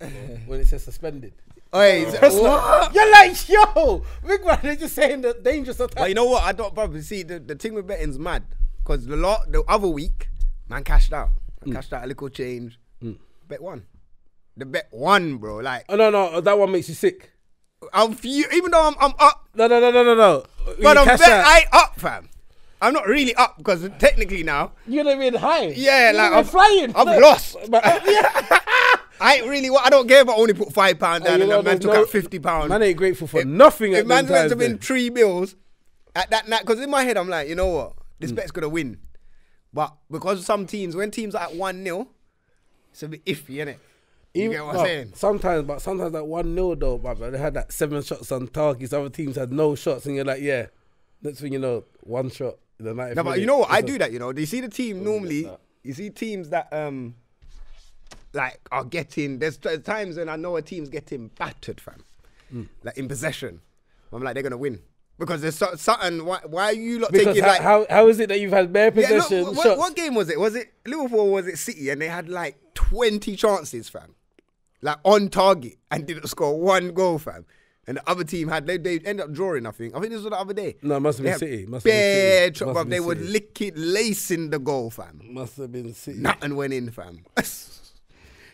when it says suspended. Oh. It- what? You're like, yo, big man, they're just saying the dangerous attack. But you know what? I don't probably see the, the thing with betting's mad because the lot the other week, man cashed out. Man hmm. cashed out a little change. Hmm. Bet one. The bet one, bro. Like oh no, no, that one makes you sick. I'm few, even though I'm, I'm up, No, no, no, no, no, no. but I'm bet out, I up, fam. I'm not really up because technically now You're gonna be high. Yeah, You're like, I'm- flying. I'm No, lost. But, yeah. I ain't really. I don't care if I only put five pound down and know, the man took no- out fifty pound. Man ain't grateful for nothing. If man went to win three bills at that night, because in my head I'm like, you know what, Mm. this bet's gonna win. But because some teams, when teams are at one 0 it's a bit iffy, isn't it? You Even- get what I'm saying? Sometimes, but sometimes that one 0 though, but they had that seven shots on targets. Other teams had no shots, and you're like, yeah. Next thing you know, one shot in the night. No, but you know what? I do that. You know, do you see the team normally? You see teams that um, like are getting. There's, times when I know a team's getting battered, fam. Hmm. Like in possession, I'm like they're gonna win because there's so- something. Why, why are you lot Because taking how, like? how how is it that you've had bare Yeah, look, possession what, what game was it? Was it Liverpool or was it City? And they had like 20 chances, fam. Like on target and didn't score one goal, fam. And the other team had, they, they ended up drawing, I think. I think this was the other day. No, it must have been City. Must have been bare City. Must They were licking, lacing the goal, fam. Must have been City. Nothing went in, fam.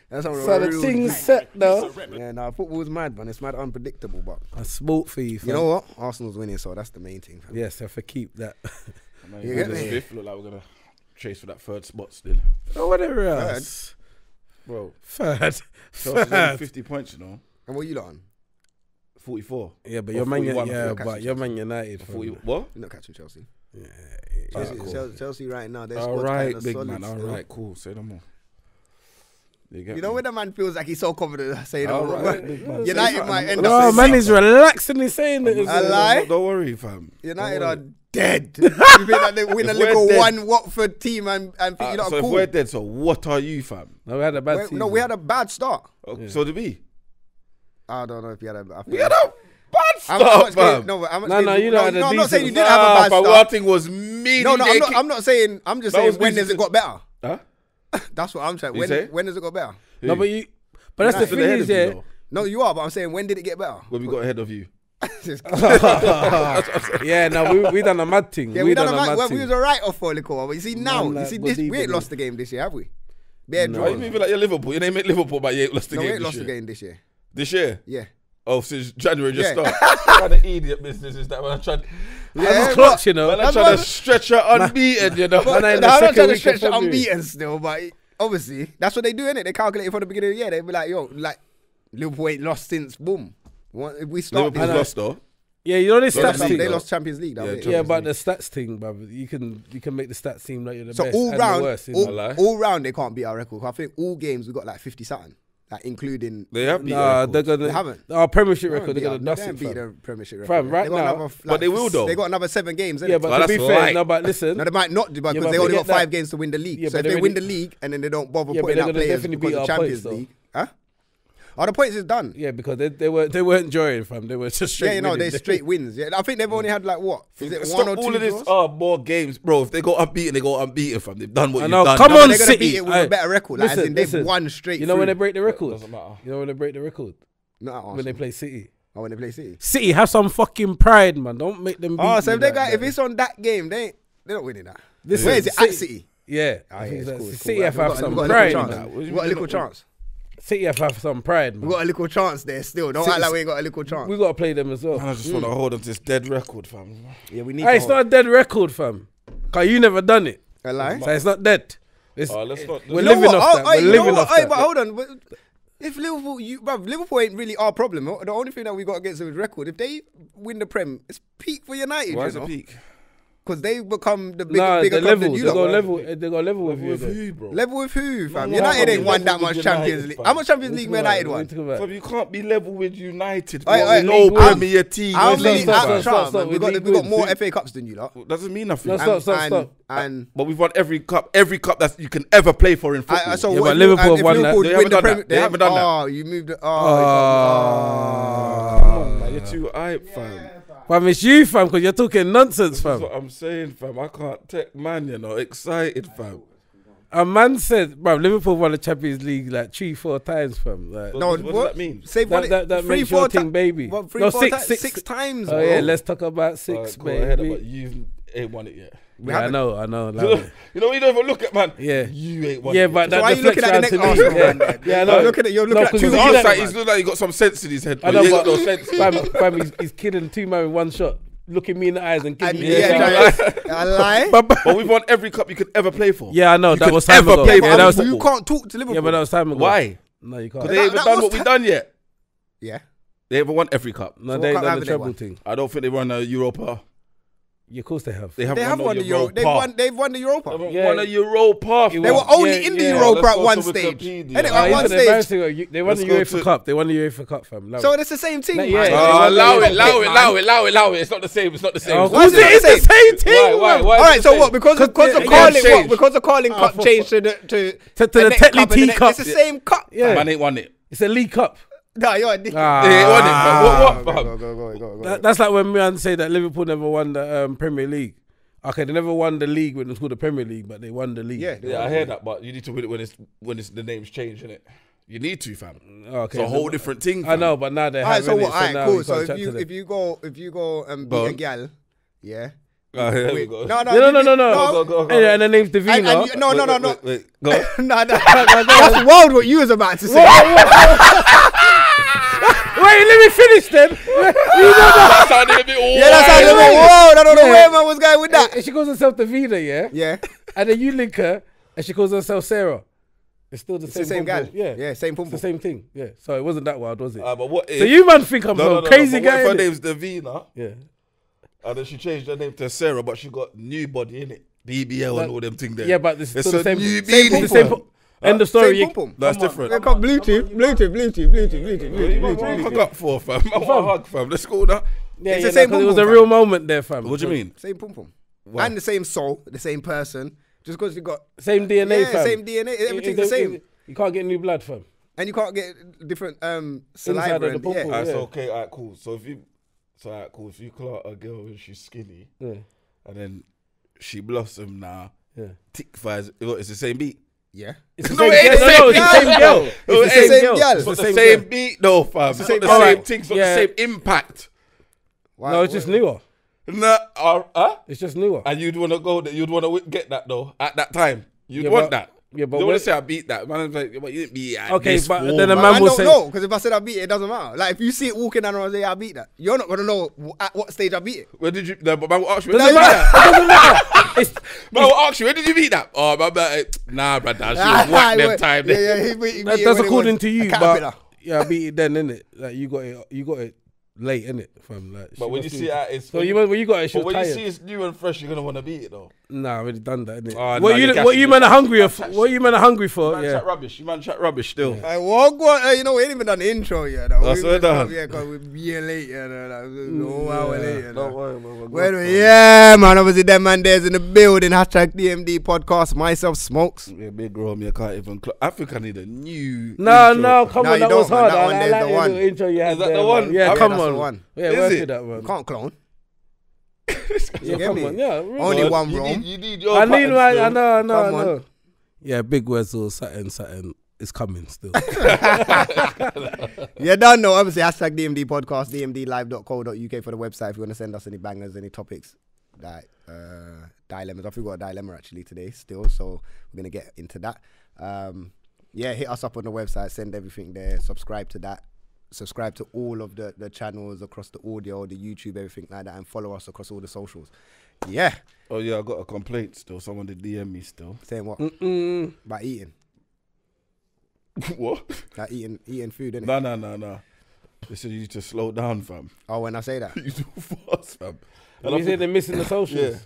That's how So the real- thing's set though. Yeah, no, football's mad, man. It's mad unpredictable, but a smoked for you. Fam. you know what? Arsenal's winning, so that's the main thing, fam. Yes, I have keep that. Man, You you get this me? fifth look like we're gonna chase for that third spot still, oh, whatever else. bro. Third. Chelsea's Third. fifty points, you know, And what are you lot on? forty-four. Yeah, but Or your man, 41, yeah, but you, your man United. fam. Forty what? You're not catching Chelsea. Yeah, Chelsea, Alright, cool. Chelsea, Chelsea right now, they're All kinda big solid man. All still. right, cool. Say no more. You, You know me? when the man feels like he's so confident saying, All "Oh, right, man. United Say might something. end No, up." man is relaxingly saying it. I lie. Don't, don't worry, fam. United Don't are worry. dead. you think that they win a If we're little dead- one Watford team and, and think Uh, you lot so are if we're dead, so what are you, fam? No, we had a bad We're- season. no, we had a bad start. Oh, So did we? I don't know if you had a. I think We had a bad how, start, how much fam. game, no, but how much No, game- no, you lot had a no, I'm not saying you decent- did have a bad but start. one thing was me. No, no, I'm not, I'm not saying. I'm just saying when has it got better? Huh? That's what I'm saying. You When say? when has it got better? No, but you. But that's the Still thing ahead is, of you, yeah. though. No, you are, but I'm saying when did it get better? When we got ahead of you. yeah, no, we we done a mad thing. Yeah, we, done, a mad match. Well, thing. we was a write off for a little while, but you see now, Man, you like, see this, we ain't in lost the game this year, have we? Bare Why you draws. moving like you're Liverpool? You ain't make Liverpool, but you ain't lost the No, game we ain't this lost year. the game this year. This year? Yeah. Oh, since January just Yeah. started. what kind of idiot business is that? When I tried, I Yeah, just clocked, you know. when I That's tried to stretch her unbeaten, you know. Man, i know i'm not trying to stretch of the February. unbeaten still, but obviously that's what they do, innit? They calculate it from the beginning of the year. They be like, yo, like Liverpool ain't lost since boom. What- If we start Liverpool's lost though. Yeah, you know this They stats thing. they lost Champions League. That Yeah. Champions Yeah, but League. the stats thing, bruv, you can you can make the stats seem like you're the So best all and round, the worst. all, innit? lie. all round they can't beat our record. I think all games we got like fifty something, like including. They have beat Nah, they're gonna. They haven't. Our Premiership record, they're gonna dust it. beat the Premiership record. Fam, right They got now- another, But they will, though. They got another seven games. Yeah, but to be fair, no, but listen. No, they might not do because they only got five games to win the league. So if they win the league and then they don't bother putting out players because of Champions. League? Oh, the points is done. Yeah, because they, they were they weren't enjoying, fam. They were just straight. yeah, you know, winning. they straight wins. Yeah, I think they've only had like what? Is it Stop one or two all of this. draws? Oh, more games, bro. If they go unbeaten, they go unbeaten, fam. They've done what I you've done. Come No, on, they're gonna City. beat it with Aye. a better record. Like, as Listen, in they've listen. won straight. You know when they break the record? Doesn't matter. You know when they break the record? Not at When they play City. Oh, when they play City. City have some fucking pride, man. Don't make them. Oh, so you if they got if it's on that game, they ain't, they're not winning that. Listen, Where is it? At City. Yeah, Oh, I yeah, think it's cool, it's City cool. have We've some a pride. little in chance. that. What We've got a little chance. City have have some pride, man. We've got a little chance there still. Don't act like we ain't got a little chance. We got to play them as well. Man, I just want to hold on to this dead record, fam. Yeah, we need Hey, to it's hold- not a dead record, fam. Cause you never done it, a lie. so it's not dead. It's, Oh, let's not. we're You know living what? off Oh, that. hey, We're you know living what? off Hey, that. but hold on. but If Liverpool, you, bruv, Liverpool ain't really our problem. The only thing that we got against them is record. If they win the Prem, it's peak for United. Why you is it peak? Because they've become the big, Nah, bigger the club level. than They you got level. Eh, they got level with you. With though. who, bro? Level with who, fam? No, United ain't won that much with Champions League. fam. How much Champions League Man United won? you? Fam, you can't be level with United, bro. Oi, oi, no League One. Premier team. How Where's many? League stop, How, stop, stop we with got we got more FA Cups than you lot. Doesn't mean nothing. No, stop, And- stop, and, stop. And But we've won every cup, every cup that you can ever play for in football. I, I saw Yeah, but Liverpool have if won that. They haven't the done that. They haven't done that. Oh, you moved. Oh, Ah. Come on, man, you're too hype, fam. Fam, it's you, fam, because you're talking nonsense, fam. That's fam. what I'm saying, fam. I can't take man, you know, excited, fam. A man said, bro, Liverpool won the Champions League like three, four times, fam. Like, No, what does that mean? Say that, that, that three, makes four your ti- thing, baby. What, three, no, four six, ti- six, six times. Oh bro. yeah, let's talk about Alright, six, cool, I heard baby. about you ain't won it yet. We yeah, I know, I know. You Like, know, you know, you don't even look at man. Yeah. you ain't won. yeah, but yet. that So why are you looking at the next. Arsenal man? Yeah, then? yeah, I You're looking at you're looking No, at 'cause two you He's look look at- like Arsenal. he's look like he got some sense in his head. I know, he ain't no but sense. fam, fam, he's, he's killing two men in one shot, looking me in the eyes and And giving me yeah, a try- finger. Lie. But, but we've won every cup you could ever play for. Yeah, I know. You That was time ever ago. play Yeah, for that was, you can't talk to Liverpool. yeah, but that was time ago. Why? No, you can't. Because they That- ain't even that done what we ti- done yet. yeah. They haven't won every cup. No, So they what ain't cup done the treble thing. I don't think they won a Europa. Yeah, of course they have. They haven't They have won, won the Euro. Europa. They've won. They've won the They Europa. haven't Yeah. won a Europa. It They were only yeah, in the yeah. Europa at one stage. Wikipedia. Innit? Uh, At one stage. They won Let's the UEFA to- Cup. They won the UEFA Cup, fam. Love So it. it's the same thing. Like, yeah, They yeah. Oh, won the allow it, allow it, allow it, allow it, allow it. It's not the same. It's not the same. Oh, It's Why not is Who's it it? the It's the same thing. Why, why, why? All right, so what? Because Cause of the- Carling yeah, what? Because of Carling cup changed to to, To- to the the next Tetley cup, and Tea the- Cup. It's the same cup. Yeah. Man ain't won it. It's a League Cup. Nah, you're a dick. Ah. They ain't won it. man. What, what, Go, go, go, go, go, go. That, that's like when man say that Liverpool never won the um, Premier League. Okay, they never won the league when it was called the Premier League, but they won the league. Yeah, Yeah, I hear that, but you need to win it when it's when it's the name's changed, innit? You need to, fam. Okay, It's a whole different thing. I know, but now they're All right, have so innit, what? All right, now cool. So if you if you go if you go and Go beat a gal, yeah. Oh, here we Wait, go. No, no, no, no, you no, no, no. Go, go, go. And, and the name's Davina. And, and no, no, no, no. wait, wait, wait. Go. on. Nah, nah, that's wild what you was about to say. Wait, let me finish then. that sounded a bit Yeah, that's how Wait, they wait. went. Whoa, I don't know Yeah. where man was going with that. And she calls herself Davina, yeah? Yeah, And then you link her, and she calls herself Sarah. It's still the it's same, the same pom-pom. Yeah, yeah, same pum the same thing. Yeah, so it wasn't that wild, was it? Uh, but what if? so you man think I'm no, some no, no, crazy no, but guy? What if her name's Davina, yeah. and then she changed her name to Sarah, but she got new body in it, BBL and all them things there. Yeah, but it's It's still the a same. new It's meaning, the same. Fam. po- End of story. Same You- pum pum. That's Come on. different. They call Bluetooth, Bluetooth, Bluetooth, Bluetooth, Bluetooth, What you Bluetooth, want to Bluetooth. hug up for, fam? I want a hug, fam. Let's go now. Yeah, It's yeah, the same no, 'cause It was pom-pom, a fam. real moment there, fam. What do you mean? Same pum pum. And the same soul, the same person. Just because you got Same DNA, yeah, fam. same DNA, everything's the same, You can't get new blood, fam. and you can't get different um Inside saliva. of the pum yeah. pum. Alright, Yeah. so okay, alright, cool. So if you, so alright, cool. If you clout a girl and she's skinny, Yeah, and then she blossom now, yeah. tick fires. It's the same beat. Yeah. It's the No, same, it ain't no, the no, it's the same girl. It's it the same same girl. girl. It's It's the same same beat, no, fam. It's not the Alright. same thing. It's not the same impact. Why- No, it's just newer. Nah, uh, huh? It's just newer. And you'd want to go. there- You'd want to get that though at that time. You'd Yeah, want but- that. Yeah, but you don't when- want to say I beat that. Man, like, but you didn't beat it. Okay, this but warm. then a But man I don't say- know because if I said I beat it, it doesn't matter. Like if you see it walking down and I say I beat that, you're not gonna know at what stage I beat it. Where did you? No, but man will ask you. Where Doesn't did you beat matter. that? It doesn't matter. It's, Man will ask you. Where did you beat that? Oh, man, man, nah, brother. She was whack them time. Yeah, yeah, he beat, he beat that, that's according to you, but yeah, I beat it then, innit? Like you got it, you got it late, innit? From like. But when you see doing- it, its- so you when you got it, she But was when you see it's new and fresh, you're gonna want to beat it though. Nah, I already done that, innit? Oh, what nah, you what you it. men are hungry for? What you men are hungry for? Man, Yeah. chat rubbish. You man, chat rubbish still. I walk one. Uh, you know, we ain't even done the intro yet. Though. That's we, what done. Yeah, because we're year late. Yeah, no, no, no hour late. Yeah, Don't no. worry, man. we're yeah, man. Obviously, them man there's in the building. Hashtag DMD podcast. Myself, smokes. Yeah, big Rome, I can't even. Cl- I think I need a new. No, intro. no, come No, on, that was hard. That I, one I like the the one. intro you had Is that there, the one? Yeah, Yeah, come on. Yeah, Is work it? with that, man. Can't clone. Yeah, get come me? on. Yeah, really. Only But one you wrong. Need, you need your I need my. still. I know, I know, I Come on. know. Yeah, big Wessel, Saturn, Saturn is coming still. You don't know. Obviously, hashtag DMD podcast, dmdlive.co.uk for the website if you want to send us any bangers, any topics, like uh, dilemmas. I think we got a dilemma actually today still, so we're going to get into that. Um, yeah, hit us up on the website, send everything there, subscribe to that. Subscribe to all of the, the channels across the audio, the YouTube, everything like that, and follow us across all the socials. Yeah, Oh yeah, I got a complaint still. Someone did DM me still. saying what Mm-mm. about eating, what? like eating eating food, innit? No, no, no, no. They said you need to slow down, fam. Oh, when I say that, You too fast, fam. And I You say they're missing the socials. yeah.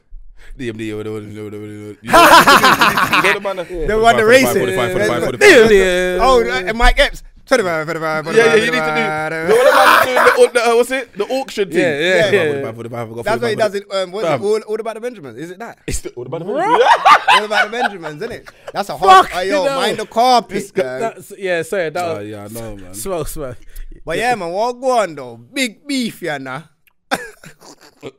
DMD, whatever, whatever, whatever, whatever. You know you know the man that- The one that racing. 45, 45, 45, Yeah, 45. yeah. uh, Mike Epps. 25, 25, Yeah, yeah, you need to do. The one that doing the, the, uh, what's it? The auction thing. Yeah, yeah, yeah. 45, 45, 45, That's what he 45. does. It. Um, what's it? All, all about the Benjamins. Is it that? It's the, what about the all about the Benjamins, isn't it? That's a hard. Fuck, Oh, yo, you know. mind the carpet. gang. That's, yeah, sorry. That Oh, was, yeah, I know, man. Smell, smell. But yeah, man, what go on though? Big beef, yeah, nah.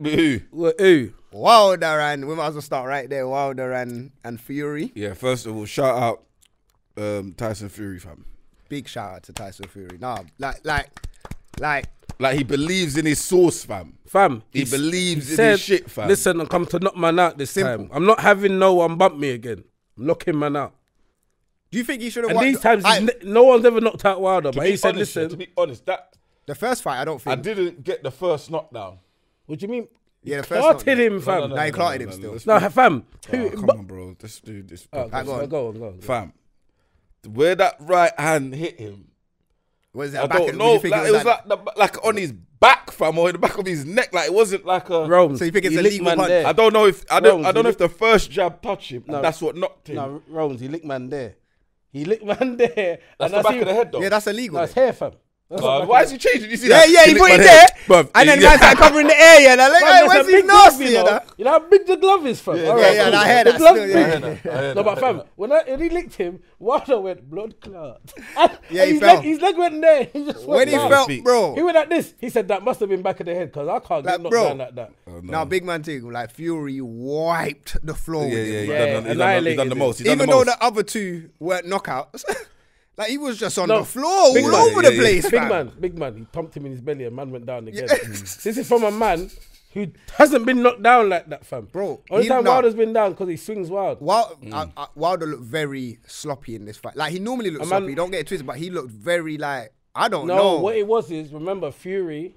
Who? Well, ooh. Wilder and we might as well start right there. Wilder and and Fury. Yeah, first of all, shout out um, Tyson Fury, fam. Big shout out to Tyson Fury. Nah, like like like Like he believes in his source, fam. Fam, He s- believes in said, his shit, fam. Listen, I'm come to knock man out this Simple. time. I'm not having no one bump me again. I'm knocking man out. do you think he should have And won? these times, I- ne- no one's ever knocked out Wilder, but he said, honest, yeah, listen, to be honest, that the first fight, I don't think I didn't get the first knockdown. what do you mean? Yeah, the first Started knockdown. him, fam. no, he clotted him no, still. let's No, be- fam. Oh, come on, bro. Let's do this. Oh, go on. go on, go on. Fam, where that right hand hit him, Was it I a back don't end? know. You Like, it was like, the, like on his back, fam, or in the back of his neck. Like it wasn't like a. Rome. So you think it's he a licked legal man punch? there. I don't know if I don't. Rose, I don't know he if the first jab touched him. No. and that's what knocked him. No, Rones, he licked man there. He licked man there. that's and the back he- of the head, though. yeah, that's illegal. No, hair, fam. That's not back why of is he changing? You see yeah, that? yeah, he licked put my it head. there, Bruv, and then yeah. man started covering the air. Yeah, like, Fam, hey, where's a his big glove, nasty? you You know? know? You know how big the glove is, fam. Yeah, All yeah, right, yeah, cool. I hear The that still, big. yeah. I hear that, I hear No, that, but I fam, that. when, I, when he licked him, Wilder went blood clot. And, Yeah, he his, fell. leg, his leg went there. He just When went he down. felt, bro, He went like this. He said that must have been back of the head because I can't Like, get knocked bro. down like that. Oh, no. Now, big man thing, like Fury wiped the floor Yeah, with yeah, him. he. Yeah, done, the- he done, the- he done the most. He done Even the though most. the other two weren't knockouts, like he was just on No, the floor all man. over Yeah, the yeah, place, Big fam. man, big man. He thumped him in his belly and man went down again. this is from a man who hasn't been knocked down like that, fam. Bro, Only time nah. Wilder's been down because he swings wild. Wild, Mm. uh, uh, Wilder looked very sloppy in this fight. Like he normally looks A man- sloppy. Don't get it twisted, but he looked very like I don't No, know. what it was is remember Fury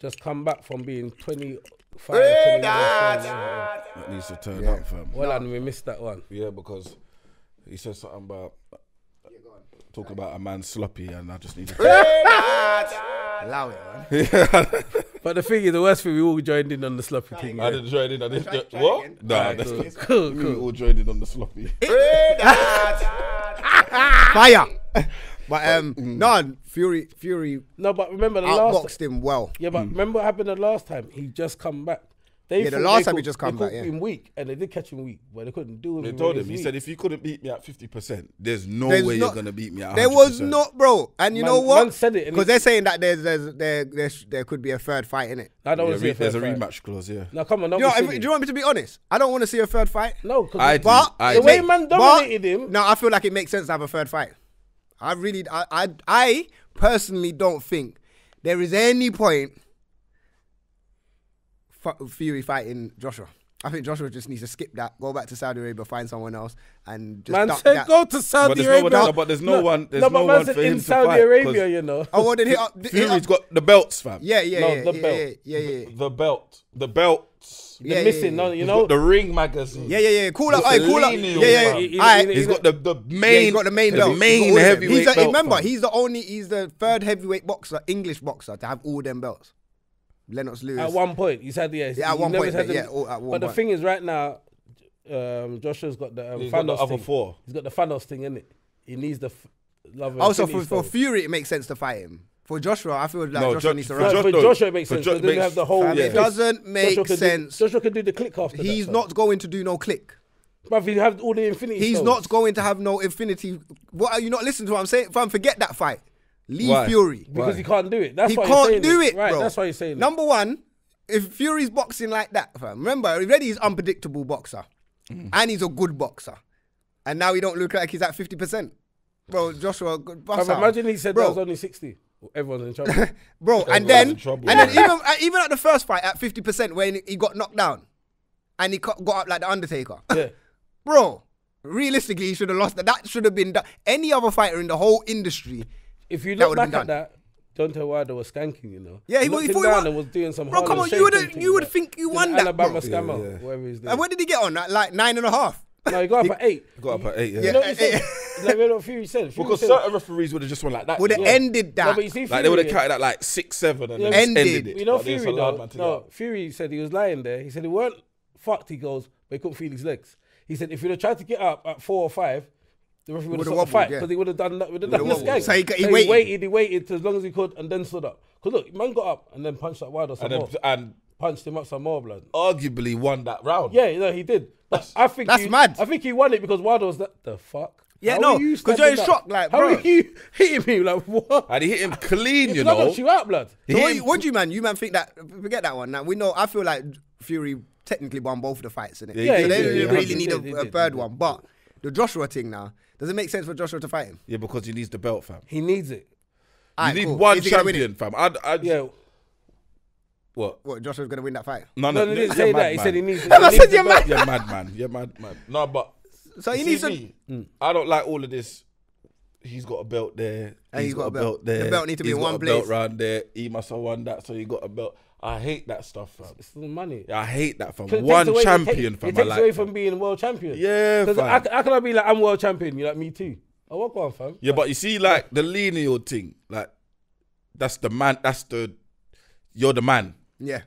just come back from being 25. Hey, 29, dad. yeah. That needs to turn up, fam. Well, and we missed that one. Yeah, because he said something about talk about a man sloppy, and I just need to. Allow it, man. But the thing is, the worst thing, we all joined in on the sloppy thing. I yeah. didn't join in. I didn't. Try- try what? again. Nah, Alright, that's cool, not. cool, We cool. all joined in on the sloppy. Fire. But um, Mm. no, Fury, Fury No, but remember the last. outboxed him well. Yeah, but remember what happened the last time? He just come back. They Yeah, the last they time he just come they back, caught yeah. him weak, and they did catch him weak, but they couldn't do it. They told him. he He was said, if you couldn't beat me at fifty percent, there's no There's way not- you're gonna beat me at. 100%. There was not, bro. And you Man- know what? man said it because they're saying that there's, there's there there's, there could be a third fight in it. I don't Yeah, want to see re- a there's a rematch clause. Yeah. Now come on, don't You know, if, do you want me to be honest? I don't want to see a third fight. No, I do. But I the do. way man but- dominated him. No, I feel like it makes sense to have a third fight. I really, I, I, I personally don't think there is any point Fu- Fury fighting Joshua. I think Joshua just needs to skip that, go back to Saudi Arabia, find someone else, and just Man duck said that. go to Saudi But there's no Arabia. one- but there's no one- there's no, no but one said for him in to Saudi fight, 'cause- Arabia, you know. Oh, well, then hit up. hit Fury's up- got the belts, fam. Yeah, yeah, No, yeah, the yeah, belt. yeah, yeah, yeah. The belt. The belts. The yeah, yeah, missing, yeah. no, you He's know. got the ring magazine. Yeah, yeah, yeah. Cool up, He's hey, cool up. Yeah, yeah, yeah. He- Alright. he- He's got the the Yeah, main. he's got the main belt. He's main got all of them. heavyweight He's the, belt. remember, fam. he's the only, he's the third heavyweight boxer, English boxer, to have all them belts. Lennox Lewis. At one point, you said yes. Yeah, at he one never point, said but yeah, all- at one But the point. thing is, right now, um, Joshua's got the um, He's got the other thing. four. He's got the Thanos thing in it. He needs the f- love. and Also, for, Infinity for Stone. Fury, it makes sense to fight him. For Joshua, I feel like No, Joshua Jo- needs to for run. No, Jo- for no, Joshua it makes for sense Jo- because then you makes- have the whole. Fam, it doesn't make Joshua could do- sense. Joshua can do the click after He's that. not going to do no click. But you have all the Infinity. He's Stones. not going to have no infinity. What are you not listening to what I'm saying? Fam, forget that fight. Leave Why? Fury. because Why? he can't do it. That's he why he's can't saying do it, right? bro. That's why he's saying it. Number one, if Fury's boxing like that, fam, remember already he's unpredictable boxer, Mm. and he's a good boxer, and now he don't look like he's at fifty percent. Bro, Joshua, good boxer. imagine he said bro, that was only sixty. Everyone's in trouble. bro, and then trouble, and then even uh, even at the first fight at fifty percent when he got knocked down, and he got got up like the Undertaker, yeah. bro. Realistically, he should have lost that. That should have been done. Any other fighter in the whole industry. If you That look would've back been at that, Deontay Wilder was skanking, you know. Yeah, he, knocked he him thought he won. and was doing some. Bro, come on, you would Shake you would think you the won that, Alabama bro. scammer, Yeah, yeah. whatever he's doing. And what did he get on? Like, like nine and a half. No, he got up at eight. He Got up at eight. Yeah. You know what Yeah, he said? yeah. like, you know what Fury said? Fury Because said- certain referees would have just went like that. Would have Yeah. ended No, that. but you see, Like they would have counted at like six, seven, and Yeah, then Ended. ended it. You know But it's Fury though. No, get- Fury said he was lying there. He said he weren't fucked. He goes, but he couldn't feel his legs. He said if he'd have tried to get up at four or five, the referee would Would've have stopped the wobbled, fight yeah. because he would have done that. Would have done the wobbled. skank. So he got- he he waited. waited. He waited as long as he could and then stood up. Because look, man got up and then punched that Wilder some and, more. and Punched him up some more blood. arguably won that round. Yeah, no, he did. But I think that's he, mad. I think he won it because Wilder was that the fuck. Yeah, How no, are you 'cause you're standing in up? shock, like, how bro. are you hitting me like what? And he hit him clean, you know. knocked you out, blood. He So what, him you, what do you man? You man think that? Forget that one. Now we know. I feel like Fury technically won both of the fights, innit? Yeah, Yeah, so he they did, didn't he really did, need he a, a did, third he one. But the Joshua thing now, does it make sense for Joshua to fight him? Yeah, because he needs the belt, fam. He needs it. You Alright, need cool. one Is he gonna win it? champion, fam. I'd, I'd, Yeah. What? What, Joshua's going to win that fight? No, No, no, he didn't say mad, that. He said he needs it. I He needs said the you're belt. mad. You're mad, man. You're mad, man. No, but So he needs to. me, mm. I don't like all of this. He's got a belt there. And he's got a belt. there. The belt need to be He's in got one a belt place. round there. He must have won that, so he got a belt. I hate that stuff, fam. It's the money. I hate that, fam. 'Cause it One takes away- it champion, take- fam. It I takes like, away from being world champion. Yeah, Because fam. how, how can I be like I'm world champion? You're like me too. I walk on, fam. Yeah, but you see, like the lineal thing, like that's the man. That's the you're the man. Yeah.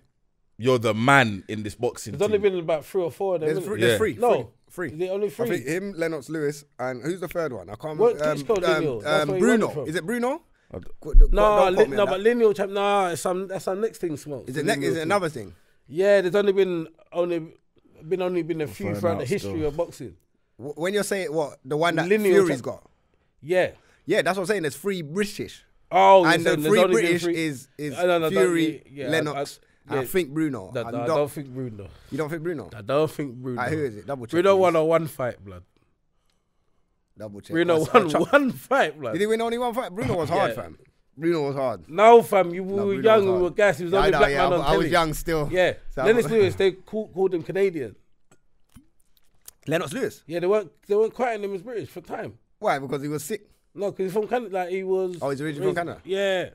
You're the man in this boxing. There's only been about three or four of them. There's, innit? three, Yeah. there's three. No. Three. Is it only I three? think him, Lennox Lewis, and who's the third one? I can't What remember. Klitschko did you? That's where he won Bruno. Is it Bruno? I d- Qu- don't No, li- no, but lineal champ. No, it's some that's our next thing, smoke. Is it, ne- is it another thing? Yeah, there's only been only been only been a few throughout the history still. of boxing. Wh- When you're saying what the one that Lineal Fury's champ- got, Yeah. yeah, that's what I'm saying. There's three British, Oh, and you're the saying there's free British three- is is Uh, no, no, don't- Fury, yeah, Lennox, I- I yeah. think Bruno. That- I I don't- don't think Bruno. you don't think Bruno? I don't think Bruno. Alright, who is it? Double check. Bruno please. won a one fight, blood. Double check. Bruno I'll- I'll won uh, chuck- one fight, blood. Did he win only one fight? Bruno was hard, Yeah. fam. Bruno was hard. No, fam, you No, were Bruno young, was hard. were gas. He was the I only know, black yeah, man I, on I was telly. young still. Yeah, So Lennox Lewis, they call, called him Canadian. Lennox Lewis. Yeah, they weren't they weren't quoting him as British for time. Why? Because he was sick. No, because he's from Canada. Like he was. Oh, he's originally from Canada? Yeah,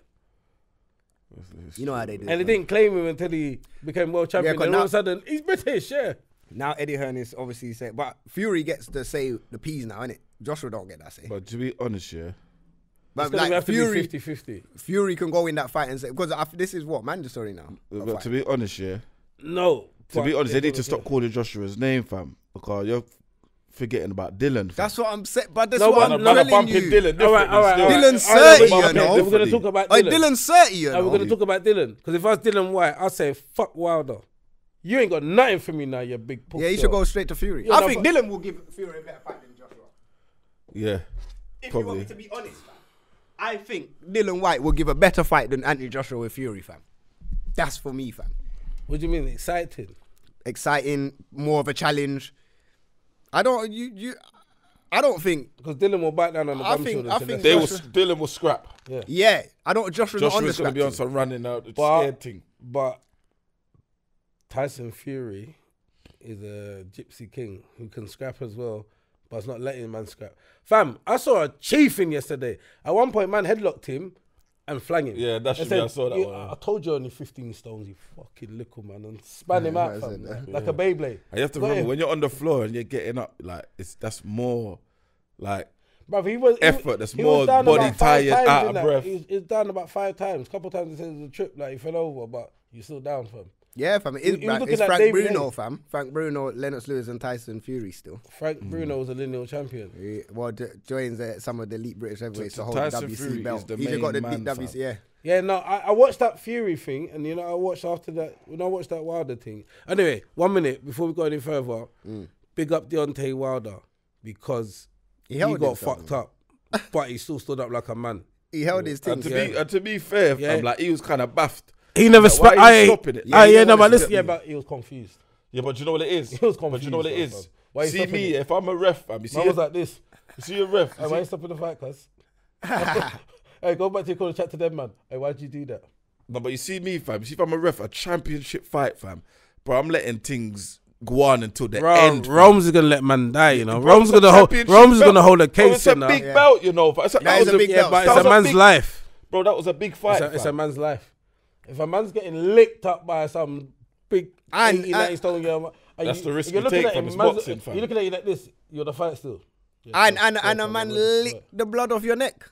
You know how they do. and they man. didn't claim him until he became world champion. 'cause and all now- of a sudden, he's British. Yeah. Now Eddie Hearn is obviously saying, but Fury gets to say the P's now, innit? Joshua don't get that say. But to be honest, yeah, But gonna like have to Fury, be 50-50. Fury can go in that fight and say because I, this is what mandatory now. but fight. to be honest, yeah, No. to be honest, they need to stop care. calling Joshua's name, fam, because you're forgetting about Dillian. Fam. That's what I'm saying. But that's No, what but- I'm no, telling bumping you. Dillian All right, all right, all right. Dillian's I 30, you know. We're gonna talk about Hey, Dillian. Dillian's 30, you Hey, we're gonna talk about Dillian because if I was Dillian Whyte, I'd say fuck Wilder. You ain't got nothing for me now, you big. Yeah, he should go straight to Fury. Yeah, I think Dillian will give Fury a better fight than Joshua. Yeah, If you want me to be honest, fam, I think Dillian Whyte will give a better fight than Anthony Joshua with Fury, fam. That's for me, fam. What do you mean exciting? Exciting, more of a challenge. I don't you you I don't think Because Dillian will bite down on the I bum think- shoulder. I think they will. Dillian will scrap. Yeah. yeah, I don't Joshua not on the Joshua's gonna be on some running out, But- scared thing. But Tyson Fury is a gypsy king who can scrap as well, but it's not letting man scrap. Fam, I saw a chiefing yesterday. At one point, man headlocked him and flang him. Yeah, that's And true, I saw that "You- one. I told you only 15 stones, you fucking little man, and span him out, fam, like, like a Beyblade. And you have to Got remember him. when you're on the floor and you're getting up, like it's that's more like Bruv, he was Effort, was- that's he more was body tired, out of breath. He was, he was down about five times. A couple times he said it was a trip, like he fell over, but you still down, fam. Yeah, fam. It is He- he was Frank, looking it's like Frank David Bruno, Haye. fam. Frank Bruno, Lennox Lewis, and Tyson Fury still. Frank Bruno was a lineal champion. He, well, jo- joins uh, some of the elite British heavyweights to So hold Tyson the Fury WBC is belt. the He's got the main man, WBC, fam. yeah. Yeah, no, I, I watched that Fury thing, and you know, I watched after that when I watched that Wilder thing. Anyway, one minute before we go any further, big up Deontay Wilder because He he, held got himself, fucked up, but he still stood up like a man. He held his thing. And to Yeah. be and to be fair, Yeah. fam, like he was kind of buffed. He never Like, why spoke. are you I, stopping it? yeah, Yeah, yeah, no, don't but listen, yeah, but he was confused. Yeah, but you know what it is. He was confused. But you know what it is. confused, is. fam. Why you See stopping me, it? if I'm a ref, fam, you see, Man was like this. you see a ref. Hey, you why see- you stopping the fight, cuz? hey, go back to your corner, chat to them, man. Hey, why'd you do that? No, but you see me, fam. You see if I'm a ref, a championship fight, fam. Bro, I'm letting things go on until the Bro, end. fam. Rome's is gonna let man die, you know. Bro, Rome's it's a gonna hold. championship Rome's is gonna hold a Bro, case it's a in now. big Yeah. belt, you know. It's a, That that is was a big Yeah, belt. but That it's was a a man's big- life. Bro, that was a big fight. It's a, it's a fam. man's life. If a man's getting licked up by some big And- 80, 90 and- stone girl, That's you- the risk you're looking take at from him, this boxing. You're looking at you like this. You're the fight still. Yeah, and yeah, and, yeah, and a man I'm lick the blood off your neck.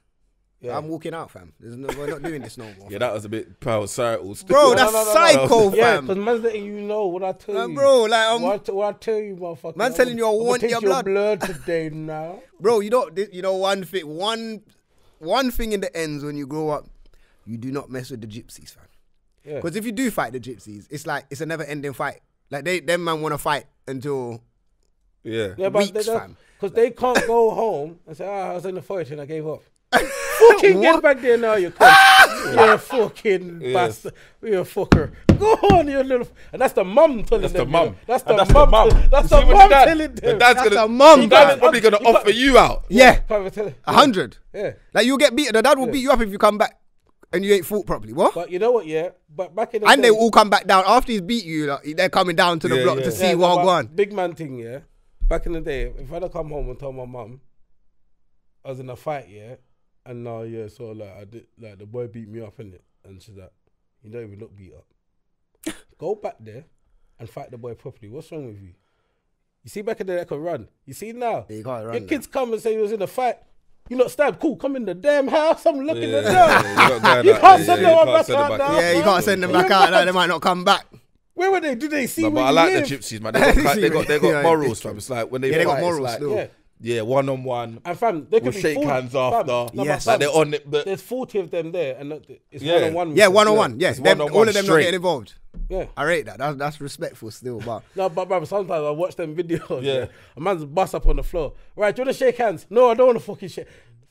Yeah. I'm walking out, fam. There's no, we're not doing this no more. Yeah, that was a bit parasocial. Bro, No, that's no, no, no, no. psycho, Yeah, fam. because man's letting you know what I tell Nah, you. bro, like, um, what, I- what I tell you, motherfucker. man's I'm telling you I want gonna your blood. blood today now. Bro, you don't you know one thing one one thing in the ends when you grow up, you do not mess with the gypsies, fam. Yeah. Because if you do fight the gypsies, it's like it's a never ending fight. Like they them man wanna fight until Yeah. Yeah, but weeks, fam. because they can't go home and say, "Ah, I was in the forest and I gave up." fucking get back there now, you cunt. You're a fucking Yes. bastard. You're a fucker. Go on, you little. And that's the mum telling That's them. the you mum. That's And the that's mum. the mum. That's the see mum the dad- telling The them. dad's That's gonna, the mum, the dad's fam. probably gonna You got- offer you out. Yeah, Can't a hundred. Yeah. Like you'll get beaten. The dad will beat you up if you come back and you ain't fought properly. What? But you know what? Yeah. But back in the And day, they all come back down after he's beat you. Like, they're coming down to the Yeah, block yeah. to Yeah, see no, what but going. Big man thing, yeah. Back in the day, if I'd have come home and told my mum I was in a fight, yeah, and now yeah, so like I did, like the boy beat me up in it, and she's like, you don't even look beat up. Go back there and fight the boy properly. What's wrong with you? You see back in the day, I could run. You see now, Yeah, you can't run your now. kids come and say he was in a fight. You not stabbed. Cool, come in the damn house. I'm looking Yeah, at yeah, them. yeah, you got going You can't send yeah, no you one can't back them out back now. out. Yeah, you can't send them back out. Like, they might not come back. Where were they? Did they see No, where but I like live? the gypsies, man. They got, ki- they got, they got Yeah, morals, it's fam. It's like when they Yeah, they got morals like, still. Yeah. Yeah, one on one. And fam, they We'll could be shake 40, hands fam, after. no, but Yes. fam, Like they're on it. But There's 40 of them there, and it's Yeah. one on one. Yeah, one on one. Yeah, It's them- one-on-one all of them not getting involved. Yeah. I rate that. That's, that's respectful still. But No, but brother, sometimes I watch them videos. Yeah. Yeah. A man's bust up on the floor. Right, do you want to shake hands? No, I don't want to fucking shake.